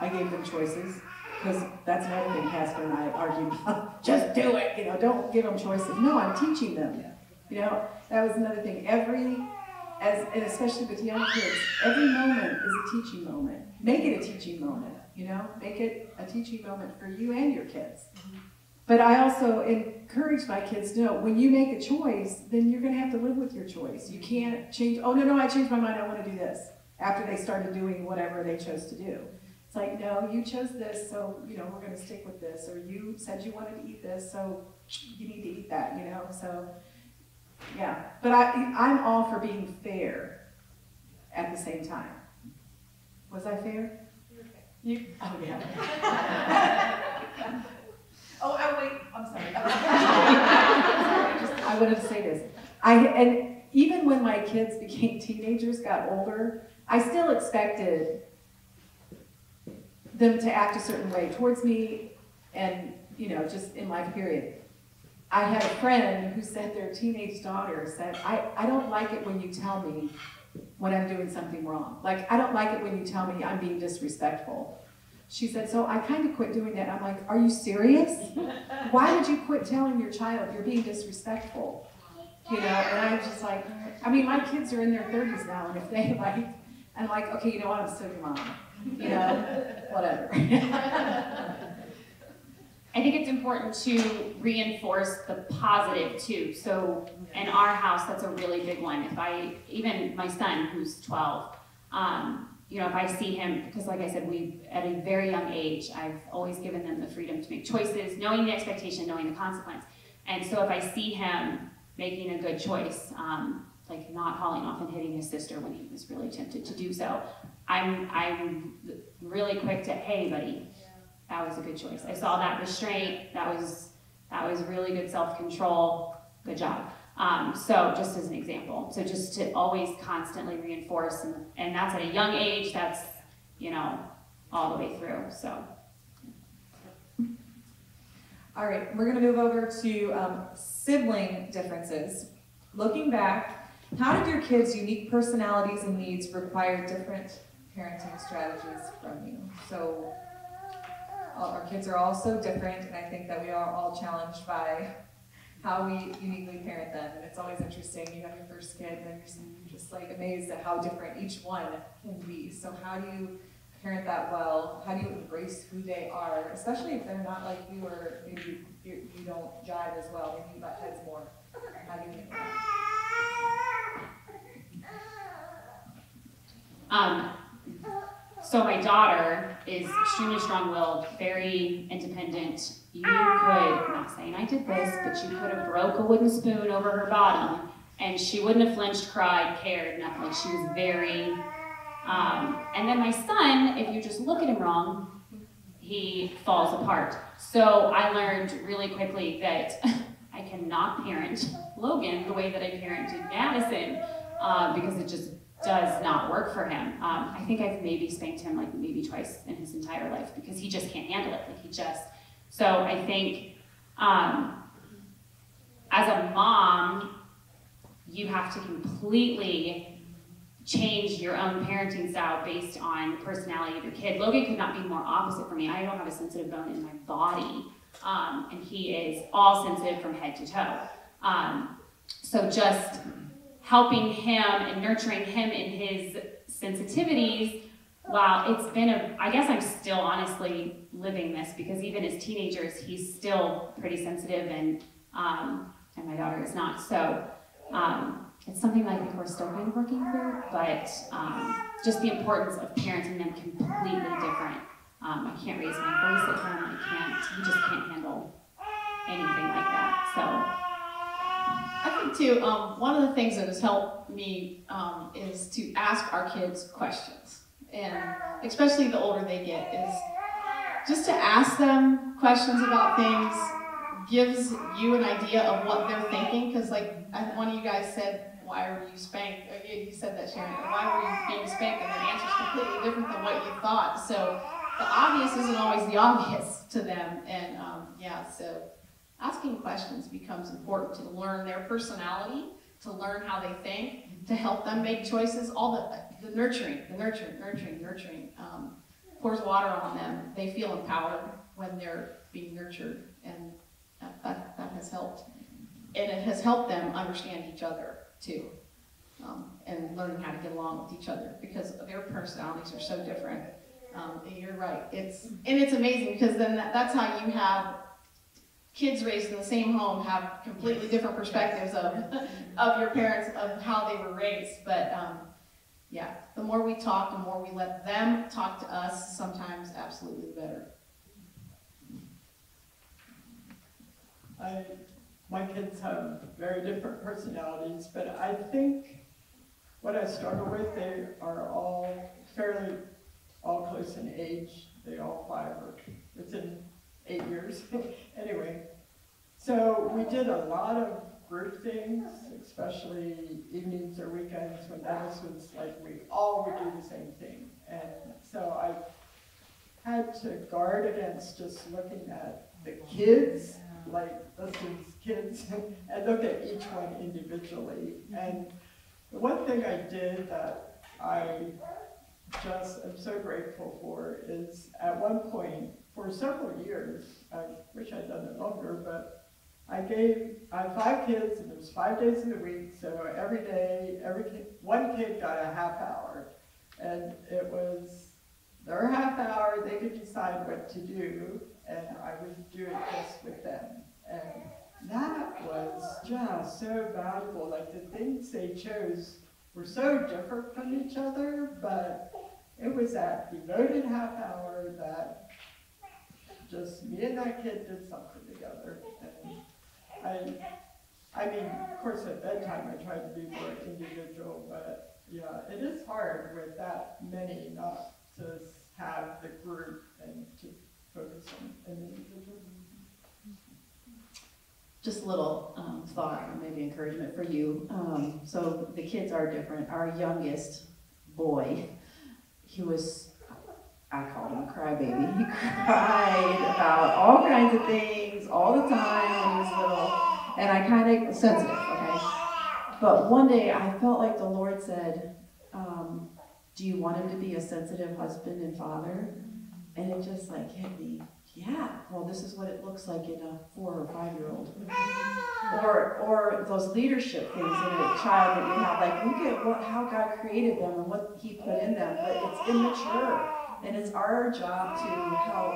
I gave them choices, because that's another thing Pastor and I argue about, just do it, you know, don't give them choices. No, I'm teaching them. You know, that was another thing. Every, as, and especially with young kids, every moment is a teaching moment. Make it a teaching moment, you know, make it a teaching moment for you and your kids. Mm-hmm. But I also encourage my kids to know when you make a choice, then you're going to have to live with your choice. You can't change, oh, no, no, I changed my mind, I want to do this. After they started doing whatever they chose to do. It's like, no, you chose this, so, you know, we're going to stick with this. Or you said you wanted to eat this, so you need to eat that, you know? So, yeah. But I, I'm all for being fair at the same time. Was I fair? You, oh, yeah. Oh, I wait, I'm sorry. I wanted to say this. I, and even when my kids became teenagers, got older, I still expected them to act a certain way towards me and, you know, just in life period. I had a friend who said their teenage daughter said, I, I don't like it when you tell me when I'm doing something wrong. Like, I don't like it when you tell me I'm being disrespectful. She said, so I kind of quit doing that. I'm like, are you serious? Why would you quit telling your child you're being disrespectful? You know, and I'm just like, I mean, my kids are in their 30s now, and if they like, I'm like, okay, you know what, I'm still your mom. You know, whatever. I think it's important to reinforce the positive too. So in our house, that's a really big one. If I, even my son who's 12, um, you know, if I see him, because like I said, we, at a very young age, I've always given them the freedom to make choices, knowing the expectation, knowing the consequence. And so if I see him making a good choice, um, like not hauling off and hitting his sister when he was really tempted to do so, I'm, I'm really quick to, hey buddy, that was a good choice. I saw that restraint, that was, that was really good self-control, good job. Um, so just as an example, so just to always constantly reinforce, and, and that's at a young age, that's, you know, all the way through, so. All right, we're gonna move over to um, sibling differences. Looking back, how did your kids' unique personalities and needs require different parenting strategies from you? So, all, our kids are all so different, and I think that we are all challenged by how we uniquely parent them. And it's always interesting. You have your first kid, and then you're just like amazed at how different each one can be. So, how do you parent that well? How do you embrace who they are, especially if they're not like you or maybe you, you don't jive as well, maybe you butt heads more? How do you that? Um, so my daughter is extremely strong-willed, very independent. You could, I'm not saying I did this, but you could have broke a wooden spoon over her bottom, and she wouldn't have flinched, cried, cared, nothing. Like She was very. Um, and then my son, if you just look at him wrong, he falls apart. So I learned really quickly that I cannot parent Logan the way that I parented Madison uh, because it just does not work for him. Um, I think I've maybe spanked him like maybe twice in his entire life because he just can't handle it. Like he just. So I think um, as a mom, you have to completely change your own parenting style based on the personality of your kid. Logan could not be more opposite for me. I don't have a sensitive bone in my body, um, and he is all sensitive from head to toe. Um, so just helping him and nurturing him in his sensitivities wow it's been a i guess i'm still honestly living this because even as teenagers he's still pretty sensitive and um, and my daughter is not. So um, it's something i think we're still kind of working through but um, just the importance of parenting them completely different. Um, i can't raise my voice at him i can't he just can't handle anything like that. So. I think too, um, one of the things that has helped me um, is to ask our kids questions. And especially the older they get, is just to ask them questions about things gives you an idea of what they're thinking. Because, like, one of you guys said, why were you spanked? Uh, You said that, Sharon. Why were you being spanked? And their answer's completely different than what you thought. So the obvious isn't always the obvious to them. And um, yeah, so asking questions becomes important to learn their personality, to learn how they think, to help them make choices. All the, the nurturing, the nurturing, nurturing, nurturing um, pours water on them. They feel empowered when they're being nurtured, and that, that, has helped. And it has helped them understand each other too, um, and learning how to get along with each other because their personalities are so different. Um, you're right. It's and it's amazing because then that, that's how you have kids raised in the same home have completely different perspectives of of your parents of how they were raised. But um, yeah, the more we talk, the more we let them talk to us. Sometimes, absolutely the better. I, my kids have very different personalities, but I think what I struggle with, they are all fairly, all close in age. They all five are within eight years. anyway, so we did a lot of group things, especially evenings or weekends when Dennis was like, we all would do the same thing. And so I had to guard against just looking at the kids, like this is kids, and look at each one individually. And the one thing I did that I just am so grateful for is at one point, for several years, I wish I'd done it longer, but I gave, I have five kids and it was five days in the week, so every day, every kid, one kid got a half hour. And it was their half hour, they could decide what to do, and I would do it just with them. And that was just so valuable, like the things they chose were so different from each other, but it was that devoted half hour that just me and that kid did something together. I, I mean, of course, at bedtime I tried to be more individual, but yeah, it is hard with that many not to have the group and to focus on an individual. Just a little um, thought, maybe encouragement for you. Um, so the kids are different. Our youngest boy, he was, I called him crybaby. He cried about all kinds of things all the time when he was little, and I kind of sensitive, okay. But one day I felt like the Lord said, um, "Do you want him to be a sensitive husband and father?" And it just like hit me. Yeah, well, this is what it looks like in a four or five year old. Or, or those leadership things in a child that you have, like, look at what, how God created them and what He put in them, but it's immature. And it's our job to help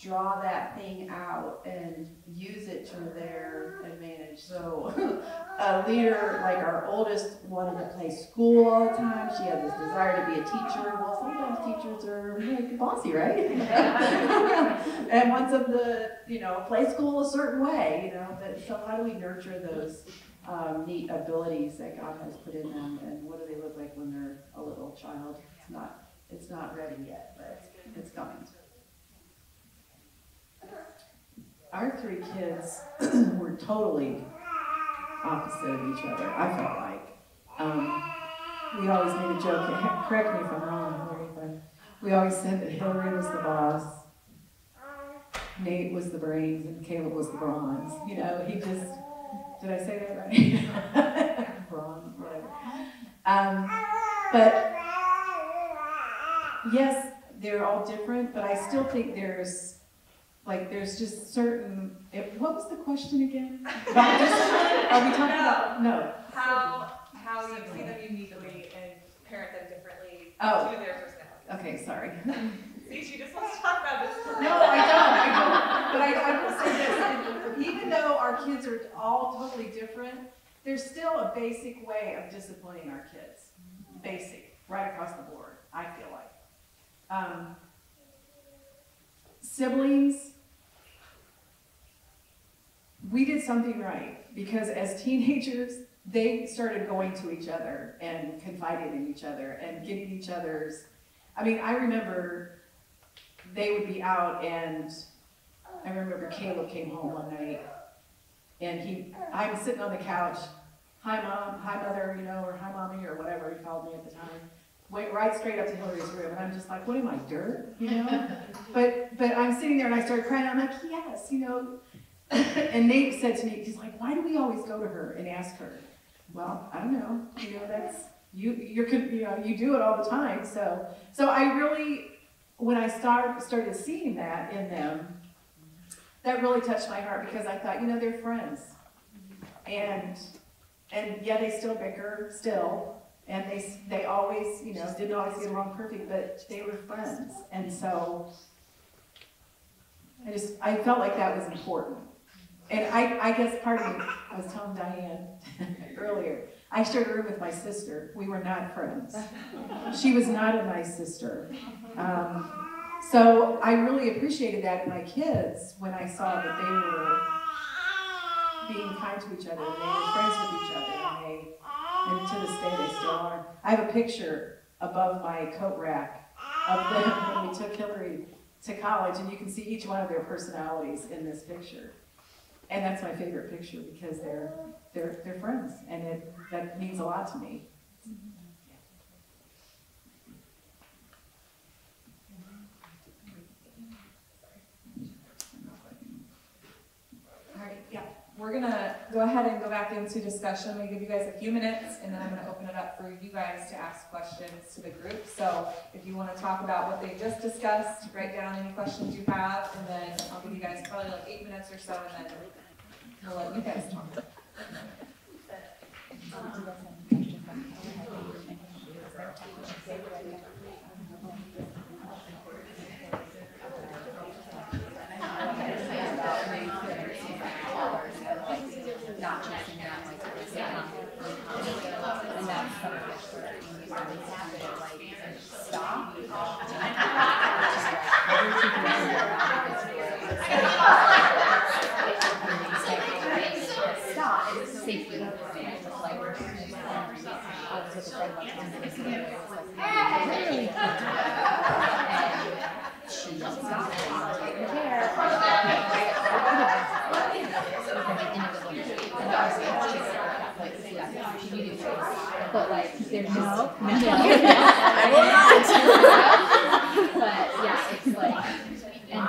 draw that thing out and use it to their advantage. So, a leader, like our oldest, wanted to play school all the time. She had this desire to be a teacher. Well, sometimes teachers are bossy, right? and wants them to, you know, play school a certain way, you know. But so, how do we nurture those um, neat abilities that God has put in them, and what do they look like when they're a little child? It's not, it's not ready yet, but it's coming. Our three kids were totally opposite of each other. I felt like. Um, we always made a joke. Correct me if I'm wrong, Hillary, but we always said that Hillary was the boss, Nate was the brains, and Caleb was the bronze. You know, he just. Did I say that right? bronze, whatever. Um, but yes, they're all different, but I still think there's like there's just certain. It, what was the question again? Are we talking about no? How, how you see them uniquely and parent them differently Oh. to their personality. Okay, sorry. See, she just wants to talk about this. No, I don't. I don't. But I, I will say this: even though our kids are all totally different, there's still a basic way of disciplining our kids. Basic, right across the board. I feel like. Um, siblings, we did something right because as teenagers, they started going to each other and confiding in each other and getting each other's. I mean, I remember they would be out and I remember Caleb came home one night and he, I'm sitting on the couch hi mom, hi mother, you know, or hi mommy, or whatever he called me at the time. Went right straight up to Hillary's room, and I'm just like, what am I, dirt, you know? But, but I'm sitting there and I started crying, I'm like, yes, you know. And Nate said to me, he's like, why do we always go to her and ask her? Well, I don't know, you know, that's, you, you're, you know, you do it all the time, so. So I really, when I start, started seeing that in them, that really touched my heart because I thought, you know, they're friends. And, and yeah, they still bicker, still, and they, they always, you know, didn't always get along perfect, but they were friends. And so, I just, I felt like that was important. And I, I guess part of me, I was telling Diane earlier, I shared a room with my sister. We were not friends. She was not a nice sister. Um, so I really appreciated that in my kids when I saw that they were being kind to each other and they were friends with each other and they, and to this day they still are. I have a picture above my coat rack of them when we took Hillary to college and you can see each one of their personalities in this picture. And that's my favorite picture because they're, they're, they're friends and it, that means a lot to me. All right, yeah, we're gonna go ahead and go back into discussion. I'm gonna give you guys a few minutes, and then I'm gonna open it up for you guys to ask questions to the group. So if you wanna talk about what they just discussed, write down any questions you have, and then I'll give you guys probably like eight minutes or so, and then we'll let you guys talk. Um, not chasing down like the sitcom. And that's some of it where you really have to like stop. Stop and safely like I was with a friend one time and it was like and she stopped taking care. But there's just. No. I will not. But yeah, it's like, and. I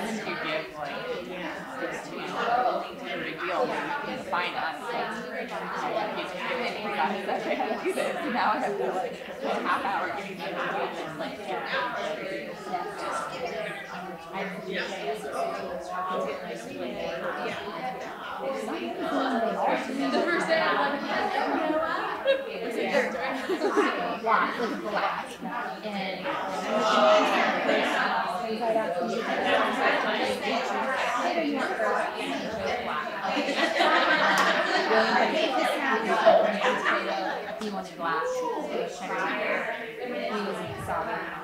think it's. Like, you, big deal. You can. Like. I do this. and Now I have to like spend half hour getting to do it. It's like, The first day I'm like, black, like black. And. He wanted black, he was sobbing,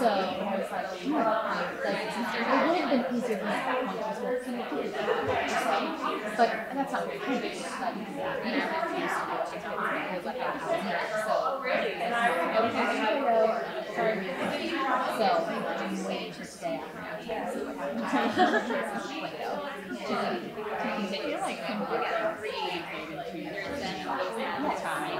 So I was like, like, it would have been easier for me at that point, because we're kind of kids. But that's not very kind, like, you know, I'm used to it, it's been like so. I'm waiting for today after. See what happens. I feel like I'm three, maybe two years in all the time. Like, everything they want, like, you're three,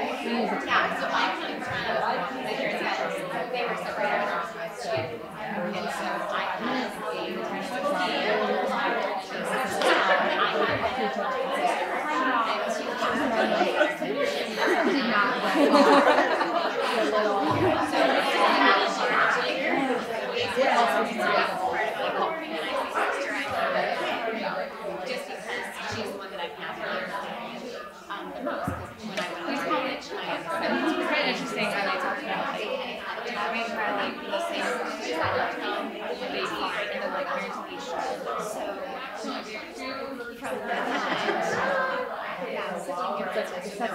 yeah, so my kids were, my parents had, they were separated from my. And so I had a Did not. like assessing what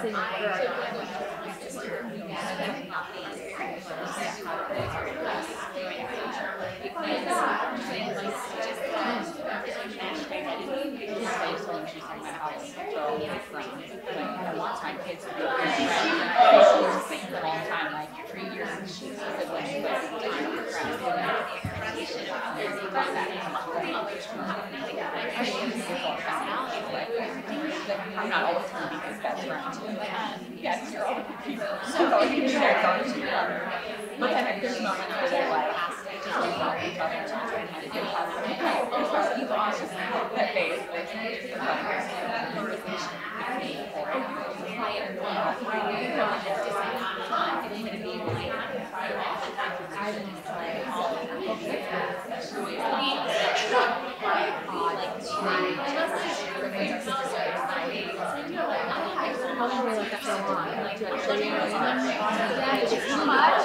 are our she's talking about how it's so different. Like, I want my kids to be good friends, and I think she was saying for a long time, like, for years, she said when she was dating her friends, they would she got that come up with knowledge from her. I think it's a whole family, like, that I'm not always gonna be his best friend. And yes, you're all people, so you can share thoughts with them. But then like, there's moments where they're like, just like love each other, and trying to get positive. Especially the office, that phase, but it's the How long were you like that for a long? Like, two hours? Yeah, if it's too much,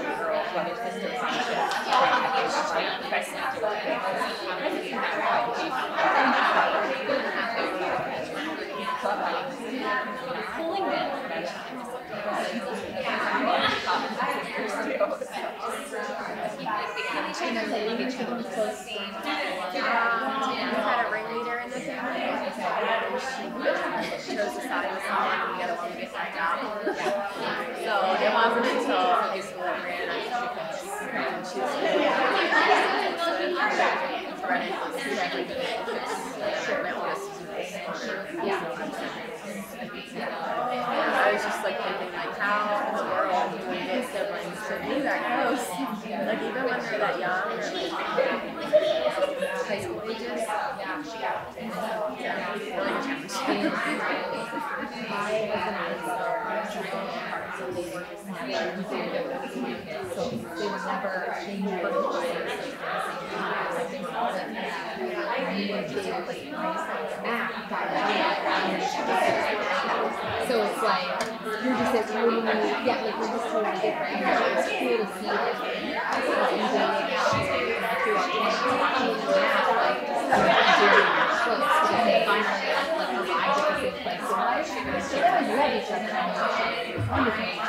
them. And then they leave each other close. Um, we had a in the. So it wasn't until high school that ran because um, she was running shipment was I was just like thinking like how in the world do we get siblings to be that close? Like even when they're that young or like high school ages. Yeah, really challenging. So it's like, you're just like really, yeah, like we're just really different. And it's cool to see. Like, throughout the now, like, close. Finally, like, arrived at. So that was ready each other. And it was wonderful.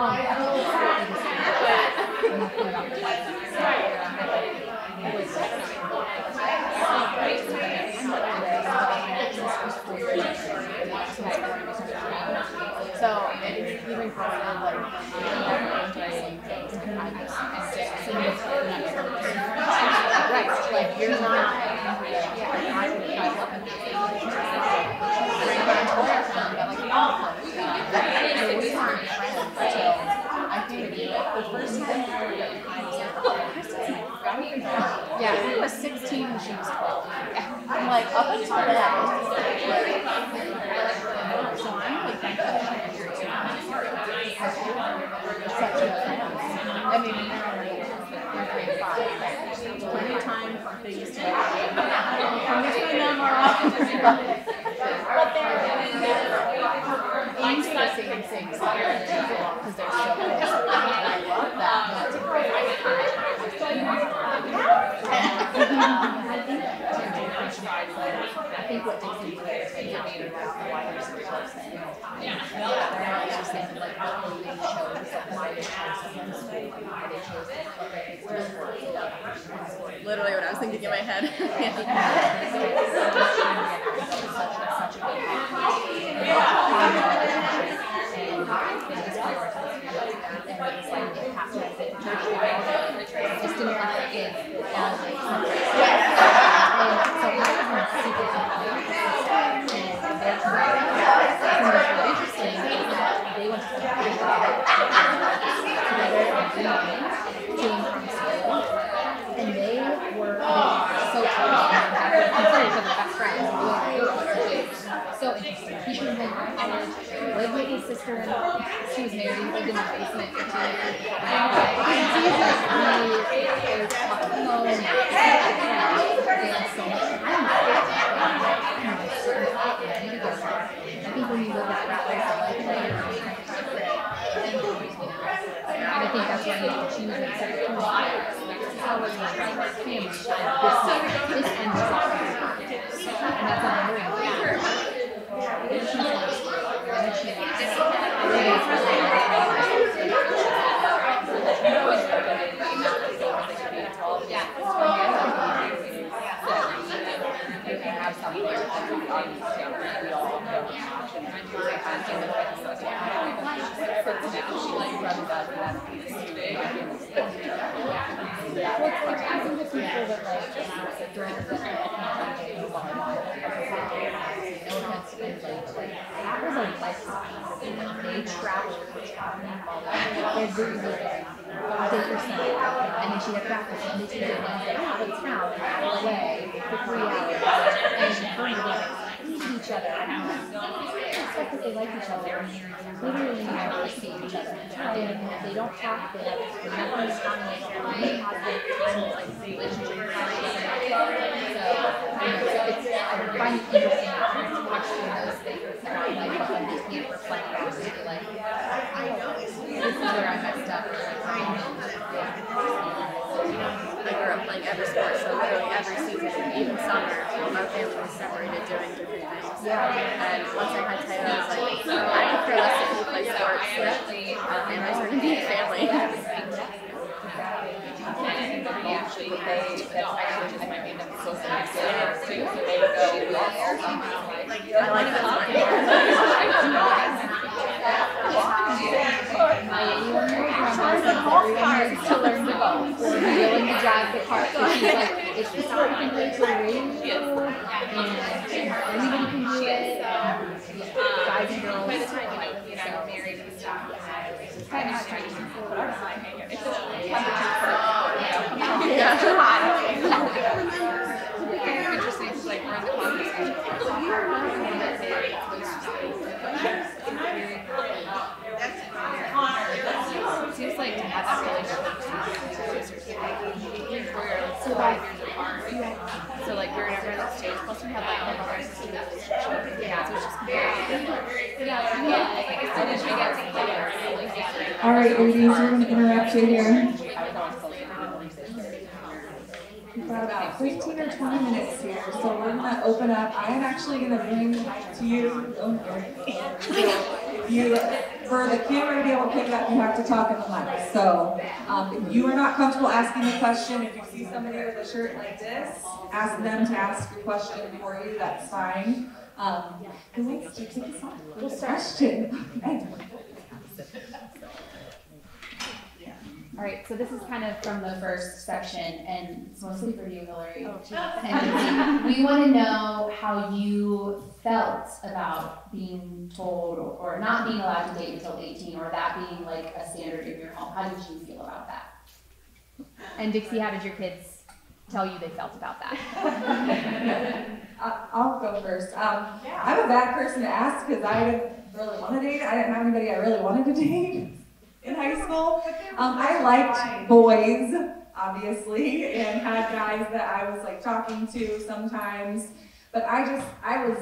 So, and even growing up, like, Right, like, you're not, yeah, I would try to bring my employer from, but like, we all close. So we weren't friends until I came to do it. The first time we were getting kind of Kristen's my friend. Yeah, he was sixteen and she was twelve. I'm like, up until that, I was so I'm really thankful that you're here because you're such good friends. I mean, they're grade five, but plenty of time for things to happen. Come between them are often but they're same things because they're so close. And I love that. I think what did is they made about why they're so close. and, Yeah. They're not just saying like, oh, they chose, like why they chose them, so why they chose them, like it's just worth Literally what I was thinking in my head. And they were so close, and they considered each other best friends. Sister, she was married, lived in the basement for two years. Really, and there's so much. I go. Think when you live that route. I think that's why you choose it How? This, this end is all. And that's all I'm doing. They can have something that obviously we all know an option. And I think I think that that's like, for now, she like runs that that piece today. Well, it's like, I think the people that like just during the volleyball, no offense, but like, that was a lifestyle. They traveled, Through Sunday, and then she had practice. Monday, Tuesday, Wednesday, out of town, an hour away for three hours, and her and like each other. It's like that they like each other, literally never see each other. And they don't talk, they have nothing in common, they have kind of like relationship. Know, it's, I find it interesting question those things, and I like, they can't reflect back to like, this is where I messed up, or like, I I grew up playing every sport, so literally every season, even summer, our family separated doing different things. Yeah. And once I had Taylor, I was like, oh, I could care less if we play sports, that our families are family. Just might be go, I like to to golf, willing to the like, it's just you can do to raise anybody can do it, um, guys and girls. By the time, you know, you know, married and stuff, it's kind of trying to put our mind in it. It's just Yeah. Interesting, it's like we're in the conversation. Seems like to have that relationship where it's so five years All right, ladies, we're gonna interrupt you here. I was always close to Got about fifteen or twenty minutes here, so we're gonna open up. I am actually gonna bring to you, oh, you, for the camera to be able to pick up, you have to talk in the mic. So, um, if you are not comfortable asking the question, if you see somebody with a shirt like this, ask them to ask your question for you, that's fine. Um, who wants to take us on question? All right, so this is kind of from the first section, and it's mostly for you, Hillary. And we want to know how you felt about being told or, not being allowed to date until 18, or that being like a standard in your home. How did you feel about that? And Dixie, how did your kids tell you they felt about that? I'll go first. Um, I'm a bad person to ask because I didn't really want to date. I didn't have anybody I really wanted to date in high school. Um, I liked boys, obviously, and had guys that I was like talking to sometimes. But I just, I was,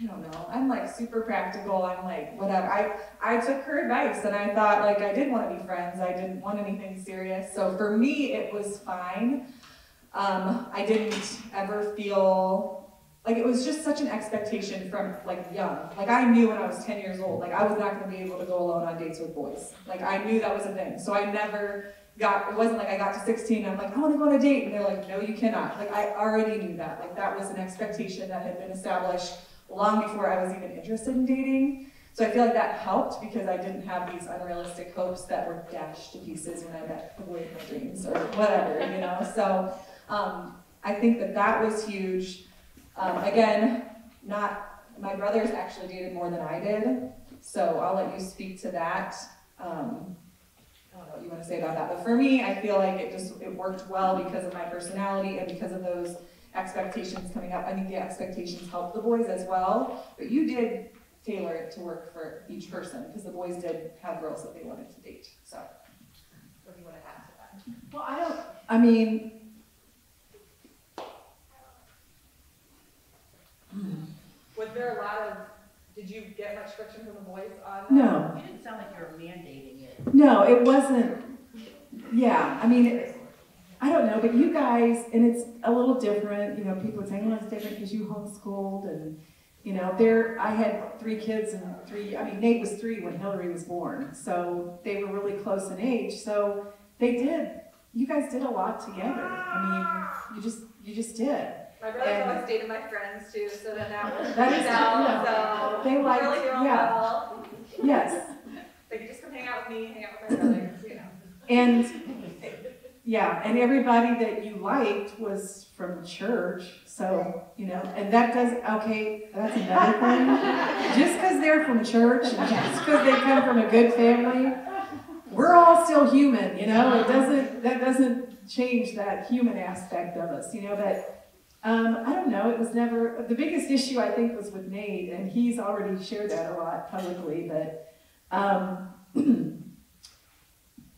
I don't know. I'm like super practical. I'm like whatever. I I took her advice and I thought like I did want to be friends. I didn't want anything serious. So for me, it was fine. Um, I didn't ever feel like it was just such an expectation from like young. Like I knew when I was 10 years old, like I was not going to be able to go alone on dates with boys. Like I knew that was a thing. So I never got, it wasn't like I got to 16 and I'm like, I want to go on a date. And they're like, no, you cannot. Like I already knew that. Like that was an expectation that had been established long before I was even interested in dating. So I feel like that helped because I didn't have these unrealistic hopes that were dashed to pieces when I met the boy of my dreams or whatever, you know? So um, I think that that was huge. Um, again, not, my brothers actually dated more than I did, so I'll let you speak to that. Um, I don't know what you want to say about that, but for me, I feel like it just, it worked well because of my personality and because of those expectations coming up. I think the expectations helped the boys as well, but you did tailor it to work for each person, because the boys did have girls that they wanted to date, so. What do you wanna add to that? Well, I don't, I mean, Was there a lot of, did you get much friction from the boys on that? no, You didn't sound like you were mandating it. no, it wasn't, yeah, I mean, it, I don't know, but you guys, and it's a little different, you know, people would say, well, it's different because you homeschooled and, you know, there, I had three kids and three, I mean, Nate was three when Hillary was born, so they were really close in age, so they did, you guys did a lot together. I mean, you just, you just did. My brother's And- always dated my friends too, so then that was, That is- out, so. They liked- Really doing yeah. well. Yes, They could just come hang out with me, hang out with my brothers, you know. and, yeah, and everybody that you liked was from church, so, you know, and that does, okay, that's another thing. Just because they're from church, and just because they come from a good family, we're all still human, you know, it doesn't, that doesn't change that human aspect of us, you know, but, um, I don't know, it was never, the biggest issue I think was with Nate, and he's already shared that a lot publicly, but, um,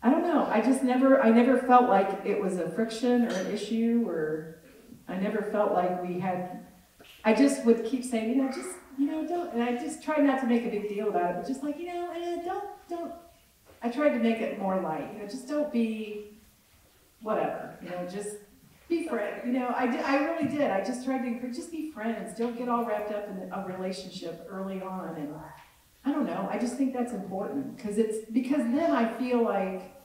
I don't know. I just never, I never felt like it was a friction or an issue, or I never felt like we had. I just would keep saying, you know, just, you know, don't. And I just tried not to make a big deal about it, but just like, you know, eh, don't, don't. I tried to make it more light. You know, just don't be, whatever. You know, just be friends. You know, I did. I really did. I just tried to encourage, just be friends. Don't get all wrapped up in a relationship early on, and I don't know. I just think that's important because it's because then I feel like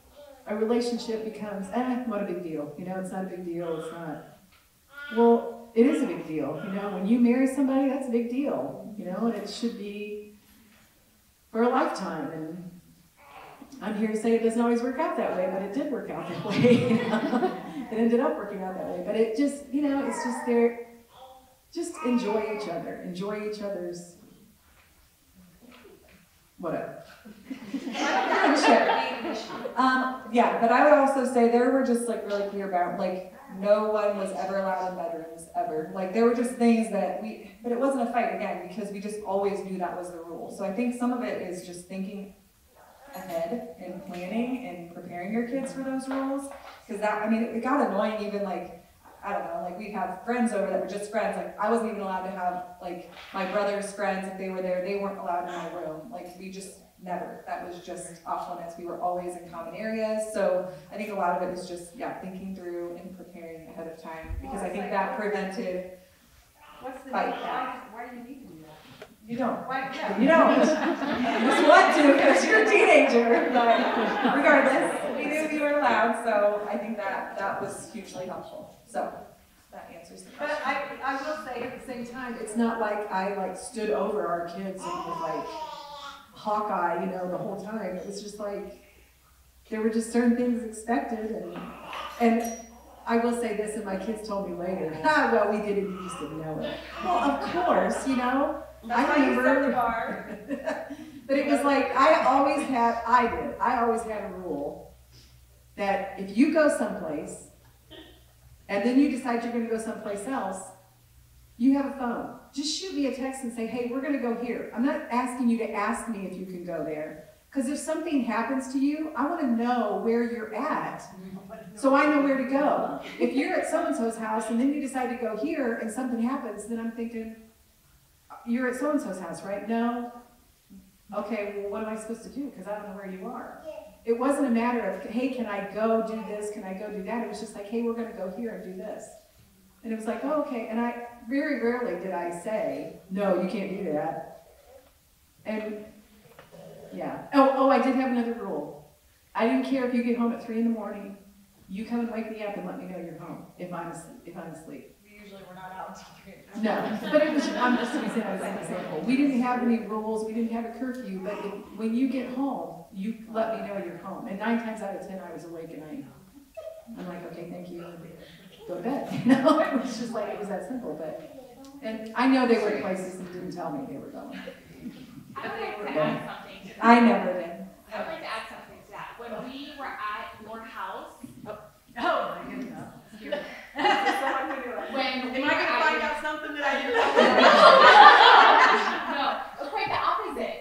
a relationship becomes eh, what a big deal. You know, it's not a big deal. It's not. Well, it is a big deal. You know, when you marry somebody, that's a big deal. You know, and it should be for a lifetime. And I'm here to say it doesn't always work out that way, but it did work out that way. You know? It ended up working out that way. But it just, you know, it's just there. Just enjoy each other. Enjoy each other's whatever. Um, yeah, but I would also say there were just like really clear about like no one was ever allowed in bedrooms ever. Like there were just things that we, but it wasn't a fight again because we just always knew that was the rule. So I think some of it is just thinking ahead and planning and preparing your kids for those rules. Because that, I mean, it got annoying even like I don't know, like we'd have friends over that were just friends. Like I wasn't even allowed to have like my brother's friends if they were there. They weren't allowed in my room. Like we just never. That was just off limits. We were always in common areas. So I think a lot of it is just yeah, thinking through and preparing ahead of time because I think that prevented. What's the, Fight why, why do you need to do that? You don't. Why, yeah. You don't. You just want to because you're a teenager. But regardless, we knew we were allowed. So I think that that was hugely helpful. So that answers the question. But I, I will say at the same time, it's not like I like stood over our kids and was like Hawkeye, you know, the whole time. It was just like, there were just certain things expected and, and I will say this, and my kids told me later, ah, well, we didn't, you just didn't know it. Well, of course, you know. That's I why you set the remember, bar. but it was like, I always had, I did, I always had a rule that if you go someplace and then you decide you're gonna go someplace else, you have a phone. Just shoot me a text and say, hey, we're gonna go here. I'm not asking you to ask me if you can go there. Because if something happens to you, I wanna know where you're at. So I know where to go. If you're at so-and-so's house and then you decide to go here and something happens, then I'm thinking, you're at so-and-so's house, right? No? Okay, well, what am I supposed to do? Because I don't know where you are. It wasn't a matter of, hey, can I go do this? Can I go do that? It was just like, hey, we're gonna go here and do this. And it was like, oh, okay. And I, very rarely did I say, no, you can't do that. And, yeah. Oh, oh, I did have another rule. I didn't care if you get home at three in the morning. You come and wake me up and let me know you're home if I'm asleep. If I'm asleep. We usually were not out until three. No, but it was, I'm just gonna say that as an example. We didn't have any rules, we didn't have a curfew, but if, when you get home, you let me know you're home. And nine times out of ten, I was awake and I, I'm like, okay, thank you, go to bed. You know, it was just like, it was that simple, but, and I know they were places that didn't tell me they were going. I would like to add something. I never did. I would like to add something to that. When we were at your house, Oh, oh my goodness. Someone who knew it. when Am I gonna find out something that I didn't know? No, quite the opposite.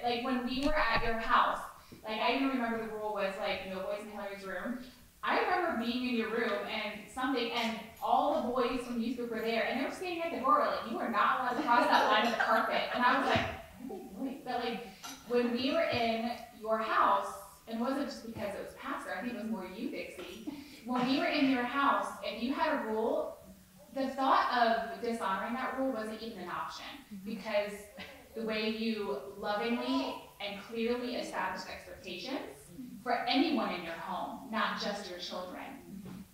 Like I even remember the rule was like, you know, boys in Hillary's room. I remember being in your room and something, and all the boys from youth group were there, and they were standing at the door like, you are not allowed to cross that line of the carpet. And I was like, but like when we were in your house, and wasn't just because it was pastor, I think it was more you, Dixie. When we were in your house, if you had a rule, the thought of dishonoring that rule wasn't even an option because the way you lovingly and clearly established expectations for anyone in your home, not just your children.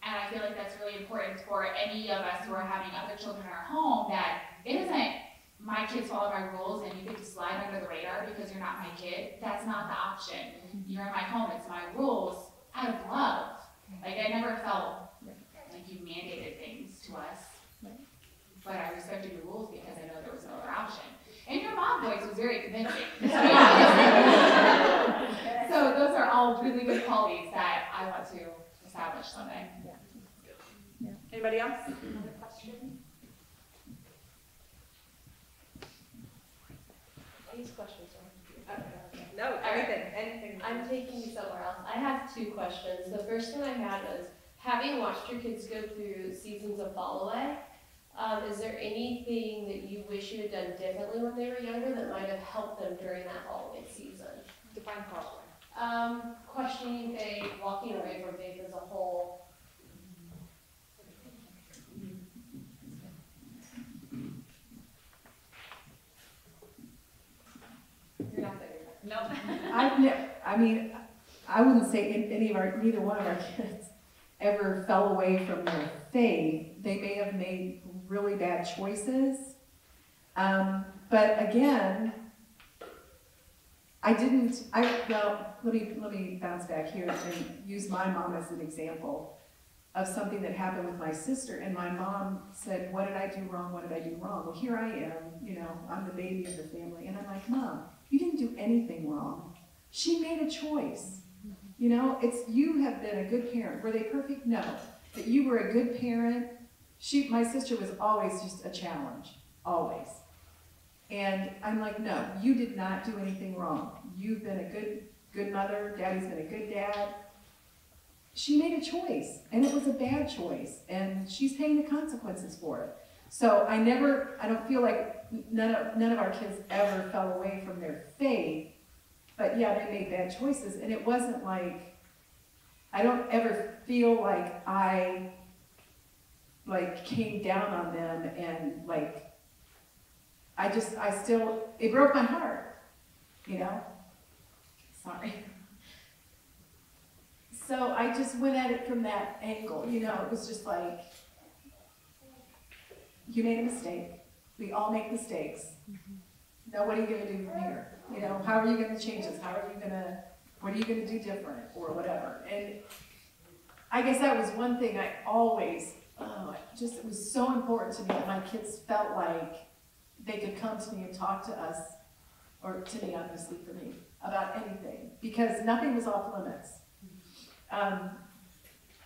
And I feel like that's really important for any of us who are having other children in our home, that it isn't my kids follow my rules and you get to slide under the radar because you're not my kid. That's not the option. You're in my home, it's my rules out of love. Like I never felt like you mandated things to us. But I respected your rules because I know there was no other option. And your mom voice was very convincing. to be honest. so those are all really good qualities that I want to establish someday. Yeah. Anybody else? Another question? These questions are. No, anything, anything. I'm taking you somewhere else. I have two questions. The first one I had was, having watched your kids go through seasons of fall away, um, is there anything that you wish you had done differently when they were younger that might have helped them during that holiday season? Define fall Um, questioning faith, walking away from faith as a whole. You're not there. Nope. I've never, I mean, I wouldn't say any of our, neither one of our kids ever fell away from their faith. They may have made really bad choices. Um, but again, I didn't, I, well, let me, let me bounce back here and use my mom as an example of something that happened with my sister. And my mom said, what did I do wrong? What did I do wrong? Well, here I am, you know, I'm the baby of the family. And I'm like, Mom, you didn't do anything wrong. She made a choice. You know, it's, you have been a good parent. Were they perfect? No. But you were a good parent. She, my sister was always just a challenge. Always. And I'm like, no, you did not do anything wrong. You've been a good, good mother. Daddy's been a good dad. She made a choice, and it was a bad choice, and she's paying the consequences for it. So I never, I don't feel like none of, none of our kids ever fell away from their faith, but yeah, they made bad choices, and it wasn't like, I don't ever feel like I, like, came down on them and like, I just, I still, it broke my heart, you know? Sorry. So I just went at it from that angle, you know, it was just like, you made a mistake. We all make mistakes. Mm-hmm. Now what are you gonna do from here? You know, how are you gonna change this? How are you gonna, what are you gonna do different or whatever? And I guess that was one thing I always, oh, just, it was so important to me that my kids felt like they could come to me and talk to us, or to me, obviously for me, about anything, because nothing was off limits. Um,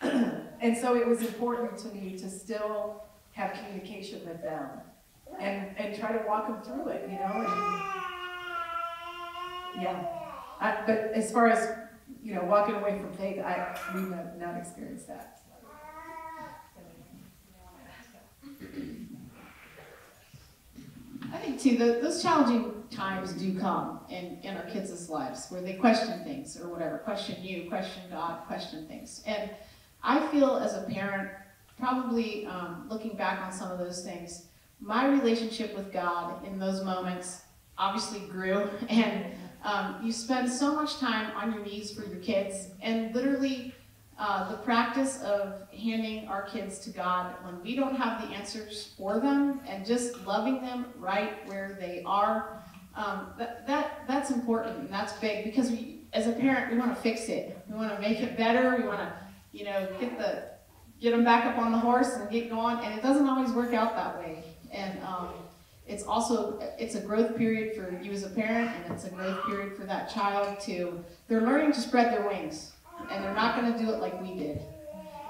and so it was important to me to still have communication with them and, and try to walk them through it, you know, and, yeah. I, but as far as, you know, walking away from faith, I, we have not experienced that. Think too, tho- those challenging times do come in, in our kids' lives where they question things or whatever, question you, question God, question things. And I feel as a parent, probably um, looking back on some of those things, my relationship with God in those moments obviously grew. And um, you spend so much time on your knees for your kids, and literally uh, the practice of handing our kids to God when we don't have the answers for them and just loving them right where they are. Um, that, that that's important and that's big because we, as a parent, we want to fix it. We want to make it better. We want to, you know, get the get them back up on the horse and get going. And it doesn't always work out that way. And um, it's also it's a growth period for you as a parent, and it's a growth period for that child to they're learning to spread their wings and they're not going to do it like we did.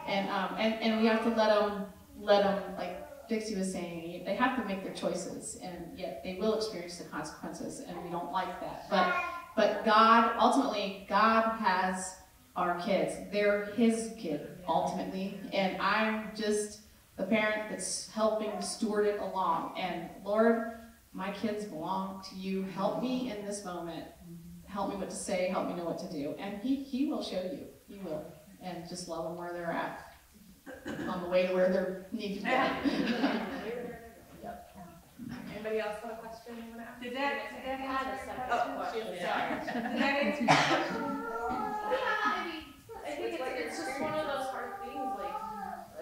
And um, and and we have to let them let them like Dixie was saying, they have to make their choices, and yet they will experience the consequences, and we don't like that. But but God ultimately God has our kids. They're His kid ultimately, and I'm just the parent that's helping steward it along. And Lord, my kids belong to you. Help me in this moment. Help me what to say. Help me know what to do. And He, he will show you. He will. And just love them where they're at on the way to where they're need to be. yep. Anybody else have a question you wanna ask? Did that, did that I had a answer? second Oh, question, yeah. sorry. Did that answer your question? Yeah, I mean, I think it's, it's just one of those hard things, like,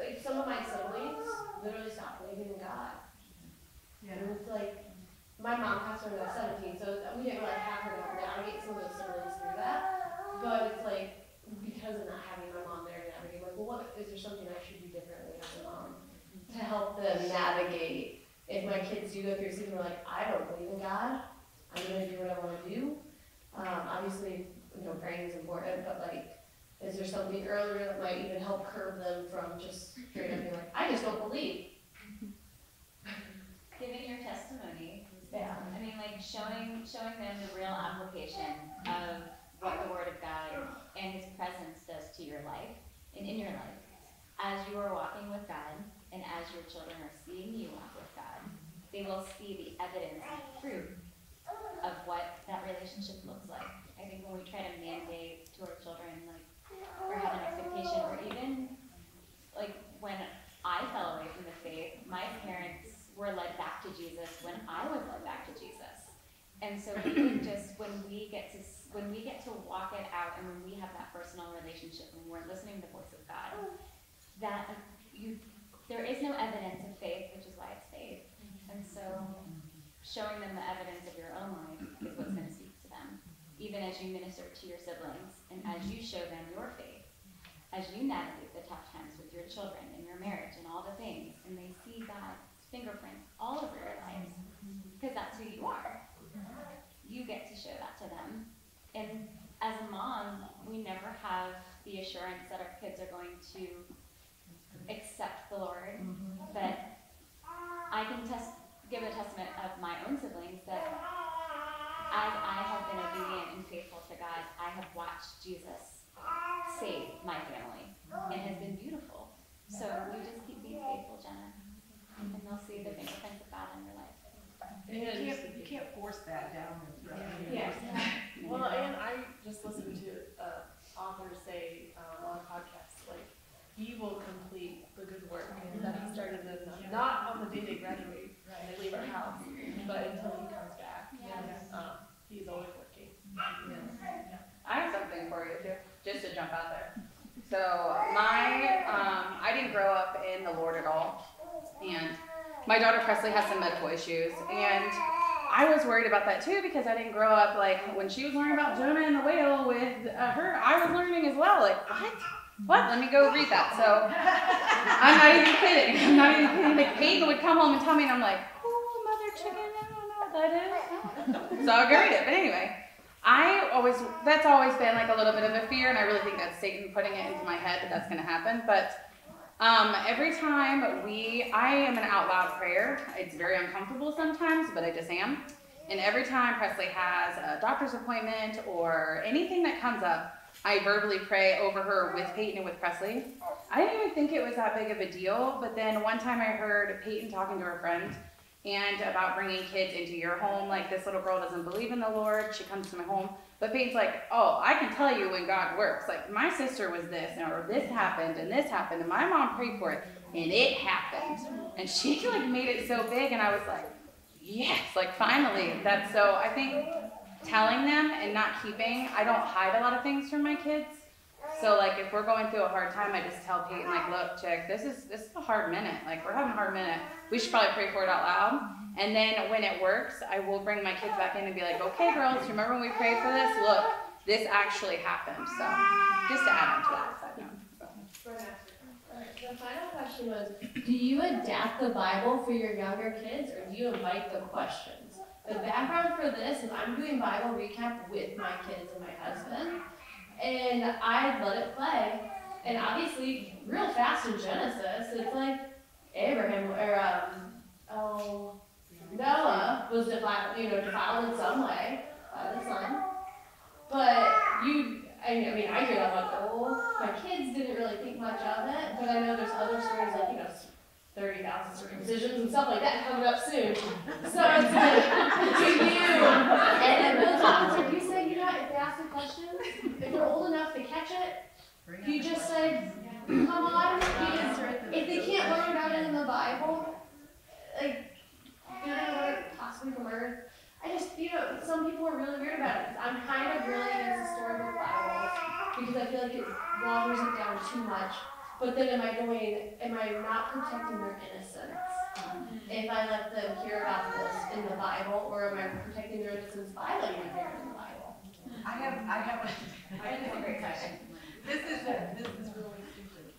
like some of my siblings literally stopped believing in God. Yeah. And it's like, my mom passed away when I was seventeen, so we didn't really have her to navigate some of those siblings through that. But it's like, because of not having my mom there to navigate, like, well, what, is there something I should do differently as a mom? To help them navigate, if my kids do go through season where like, I don't believe in God, I'm gonna do what I wanna do. Um, obviously, you know, praying is important, but like, is there something earlier that might even help curb them from just straight up being like, I just don't believe? Giving your testimony. Yeah. I mean, like showing, showing them the real application of what the Word of God and His presence does to your life and in your life. As you are walking with God and as your children are seeing you walk with God, they will see the evidence and fruit of what that relationship looks like. I think when we try to mandate to our children, like, or have an expectation, or even, like, when I fell away from the faith, my parents were led back to Jesus when I was led back to Jesus. And so just when we get to, when we get to walk it out and when we have that personal relationship, when we're listening to the voice of God, that uh, you, there is no evidence of faith, which is why it's faith. And so showing them the evidence of your own life is what's gonna speak to them. Even as you minister to your siblings and as you show them your faith, as you navigate the tough times with your children and your marriage and all the things, and they see God's fingerprints all over your lives, because that's who you are. You get to show that to them. And as a mom, we never have the assurance that our kids are going to accept the Lord, mm-hmm. but I can test, give a testament of my own siblings that as I have been obedient and faithful to God, I have watched Jesus save my family, and it has been beautiful. So we just keep being faithful, Jenna, and they'll see the fingerprints of God in your life. And you can't, you can't force that down their throat. Yeah. Well, and I just listened to uh, authors say um, on podcasts, like, he will complete the good work that he started in them, not on the day they graduate and they leave our house, but until he comes back. Um, he's always working. I have something for you too, just to jump out there. So my, um, I didn't grow up in the Lord at all, and my daughter Presley has some medical issues, and I was worried about that too because I didn't grow up like when she was learning about Jonah and the whale with uh, her. I was learning as well. Like what? What? Let me go read that. So I'm not even kidding. I'm not even kidding. Like Peyton would come home and tell me, and I'm like, oh, mother chicken, I don't know what that is. So I'll go read it. But anyway. I always, that's always been like a little bit of a fear, and I really think that's Satan putting it into my head that that's going to happen. But um, every time we, I am an out loud prayer. It's very uncomfortable sometimes, but I just am. And every time Presley has a doctor's appointment or anything that comes up, I verbally pray over her with Peyton and with Presley. I didn't even think it was that big of a deal, but then one time I heard Peyton talking to her friend and about bringing kids into your home. Like this little girl doesn't believe in the Lord. She comes to my home. But Peyton's like, oh, I can tell you when God works. Like my sister was this, or this happened, and this happened, and my mom prayed for it, and it happened. And she like made it so big, and I was like, yes, like finally. That's so. I think telling them and not keeping. I don't hide a lot of things from my kids. So like if we're going through a hard time, I just tell Peyton like, look, chick, this is this is a hard minute. Like we're having a hard minute. We should probably pray for it out loud. And then when it works, I will bring my kids back in and be like, okay, girls, remember when we prayed for this? Look, this actually happened. So just to add on to that side note. So. The final question was, do you adapt the Bible for your younger kids or do you invite the questions? The background for this is I'm doing Bible recap with my kids and my husband, and I let it play. And obviously, real fast in Genesis, it's like Abraham or um, oh Noah was defiled, you know, defiled in some way by the son. But you, I mean, I hear that like, oh, my kids didn't really think much of it, but I know there's other stories like, you know, thirty thousand circumcisions and stuff like that coming up soon. So it's like, do you, and then officers, you ask a question, if they're old enough to catch it, you just say, come on, if they can't learn about it in the Bible, like, you're gonna learn it possibly from earth. I just, you know, some people are really weird about it. I'm kind of really against historical Bibles because I feel like it waters it down too much. But then am I going, am I not protecting their innocence? If I let them hear about this in the Bible, or am I protecting their innocence by letting them hear it the? I have, I have a, I have a great question. This is, this is really stupid.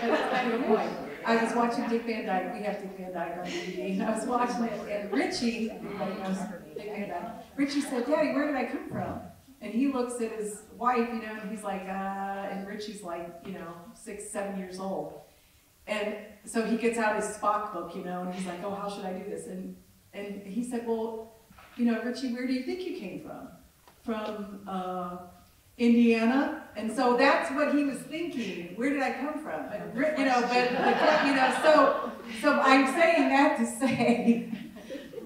That's kind of a point. I was watching Dick Van Dyke, we have Dick Van Dyke on TV, and I was watching it, and Richie, everybody knows Dick Van Dyke, Richie said, Daddy, where did I come from? And he looks at his wife, you know, and he's like, uh, and Richie's like, you know, six, seven years old. And so he gets out his Spock book, you know, and he's like, oh, how should I do this? And, and he said, well, you know, Richie, where do you think you came from? From, uh, Indiana? And so that's what he was thinking. Where did I come from? But, you know, but, but, you know, so, so I'm saying that to say,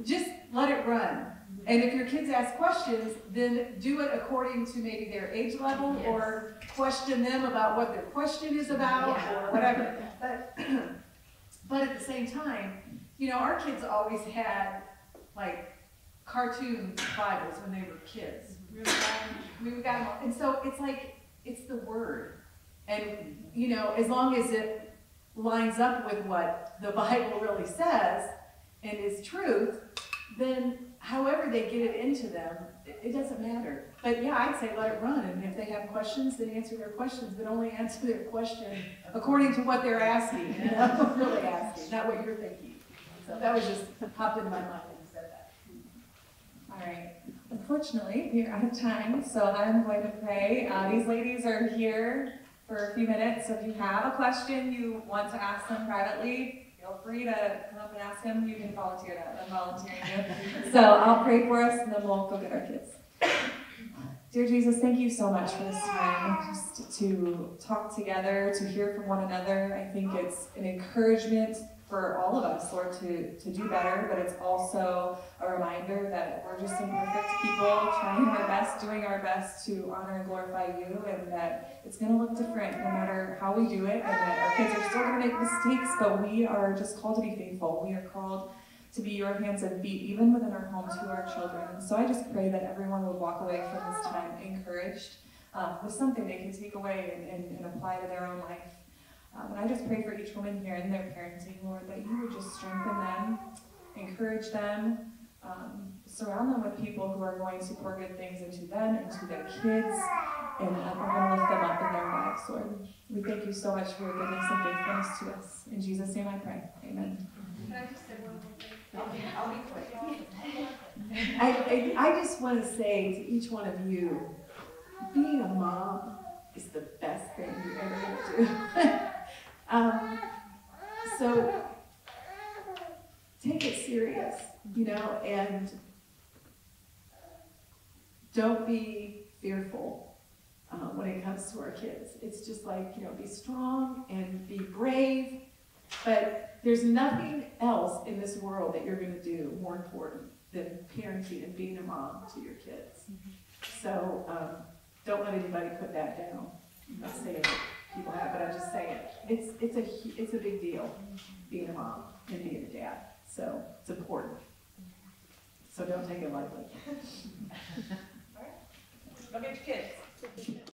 just let it run. And if your kids ask questions, then do it according to maybe their age level or question them about what their question is about or whatever. But, but at the same time, you know, our kids always had like cartoon Bibles when they were kids. Them- we got them, and so it's like, it's the word. And, you know, as long as it lines up with what the Bible really says and is truth, then however they get it into them, it, doesn't matter. But yeah, I'd say let it run, and if they have questions, then answer their questions, but only answer their question according to what they're asking, really asking, not what you're thinking. So that was just popped into my mind when you said that. All right. Unfortunately, we're out of time, so I'm going to pray. Uh, these ladies are here for a few minutes, so if you have a question you want to ask them privately, feel free to come up and ask them. You can volunteer that. I'm volunteering you. So I'll pray for us, and then we'll go get our kids. Dear Jesus, thank you so much for this time just to talk together, to hear from one another. I think it's an encouragement for all of us, Lord, to, to do better, but it's also a reminder that we're just imperfect people trying our best, doing our best to honor and glorify you, and that it's going to look different no matter how we do it, and that our kids are still going to make mistakes, but we are just called to be faithful. We are called to be your hands and feet, even within our home, to our children. So I just pray that everyone would walk away from this time encouraged um, with something they can take away and, and, and apply to their own life. Um, and I just pray for each woman here and their parenting, Lord, that you would just strengthen them, encourage them, um, surround them with people who are going to pour good things into them, into their kids, and uh, are going to lift them up in their lives, Lord. We thank you so much for your goodness and faithfulness to us. In Jesus' name I pray. Amen. Can I just say one more thing? I'll be, I'll quick. I, I, I just want to say to each one of you, being a mom is the best thing you're ever going do. um, so take it serious, you know, and don't be fearful uh, when it comes to our kids. It's just like, you know, be strong and be brave, but there's nothing else in this world that you're going to do more important than parenting and being a mom to your kids. So um, don't let anybody put that down. I'm not saying that people have, but I'm just saying it's it's a it's a big deal being a mom and being a dad. So it's important. So don't take it lightly. Go get your kids.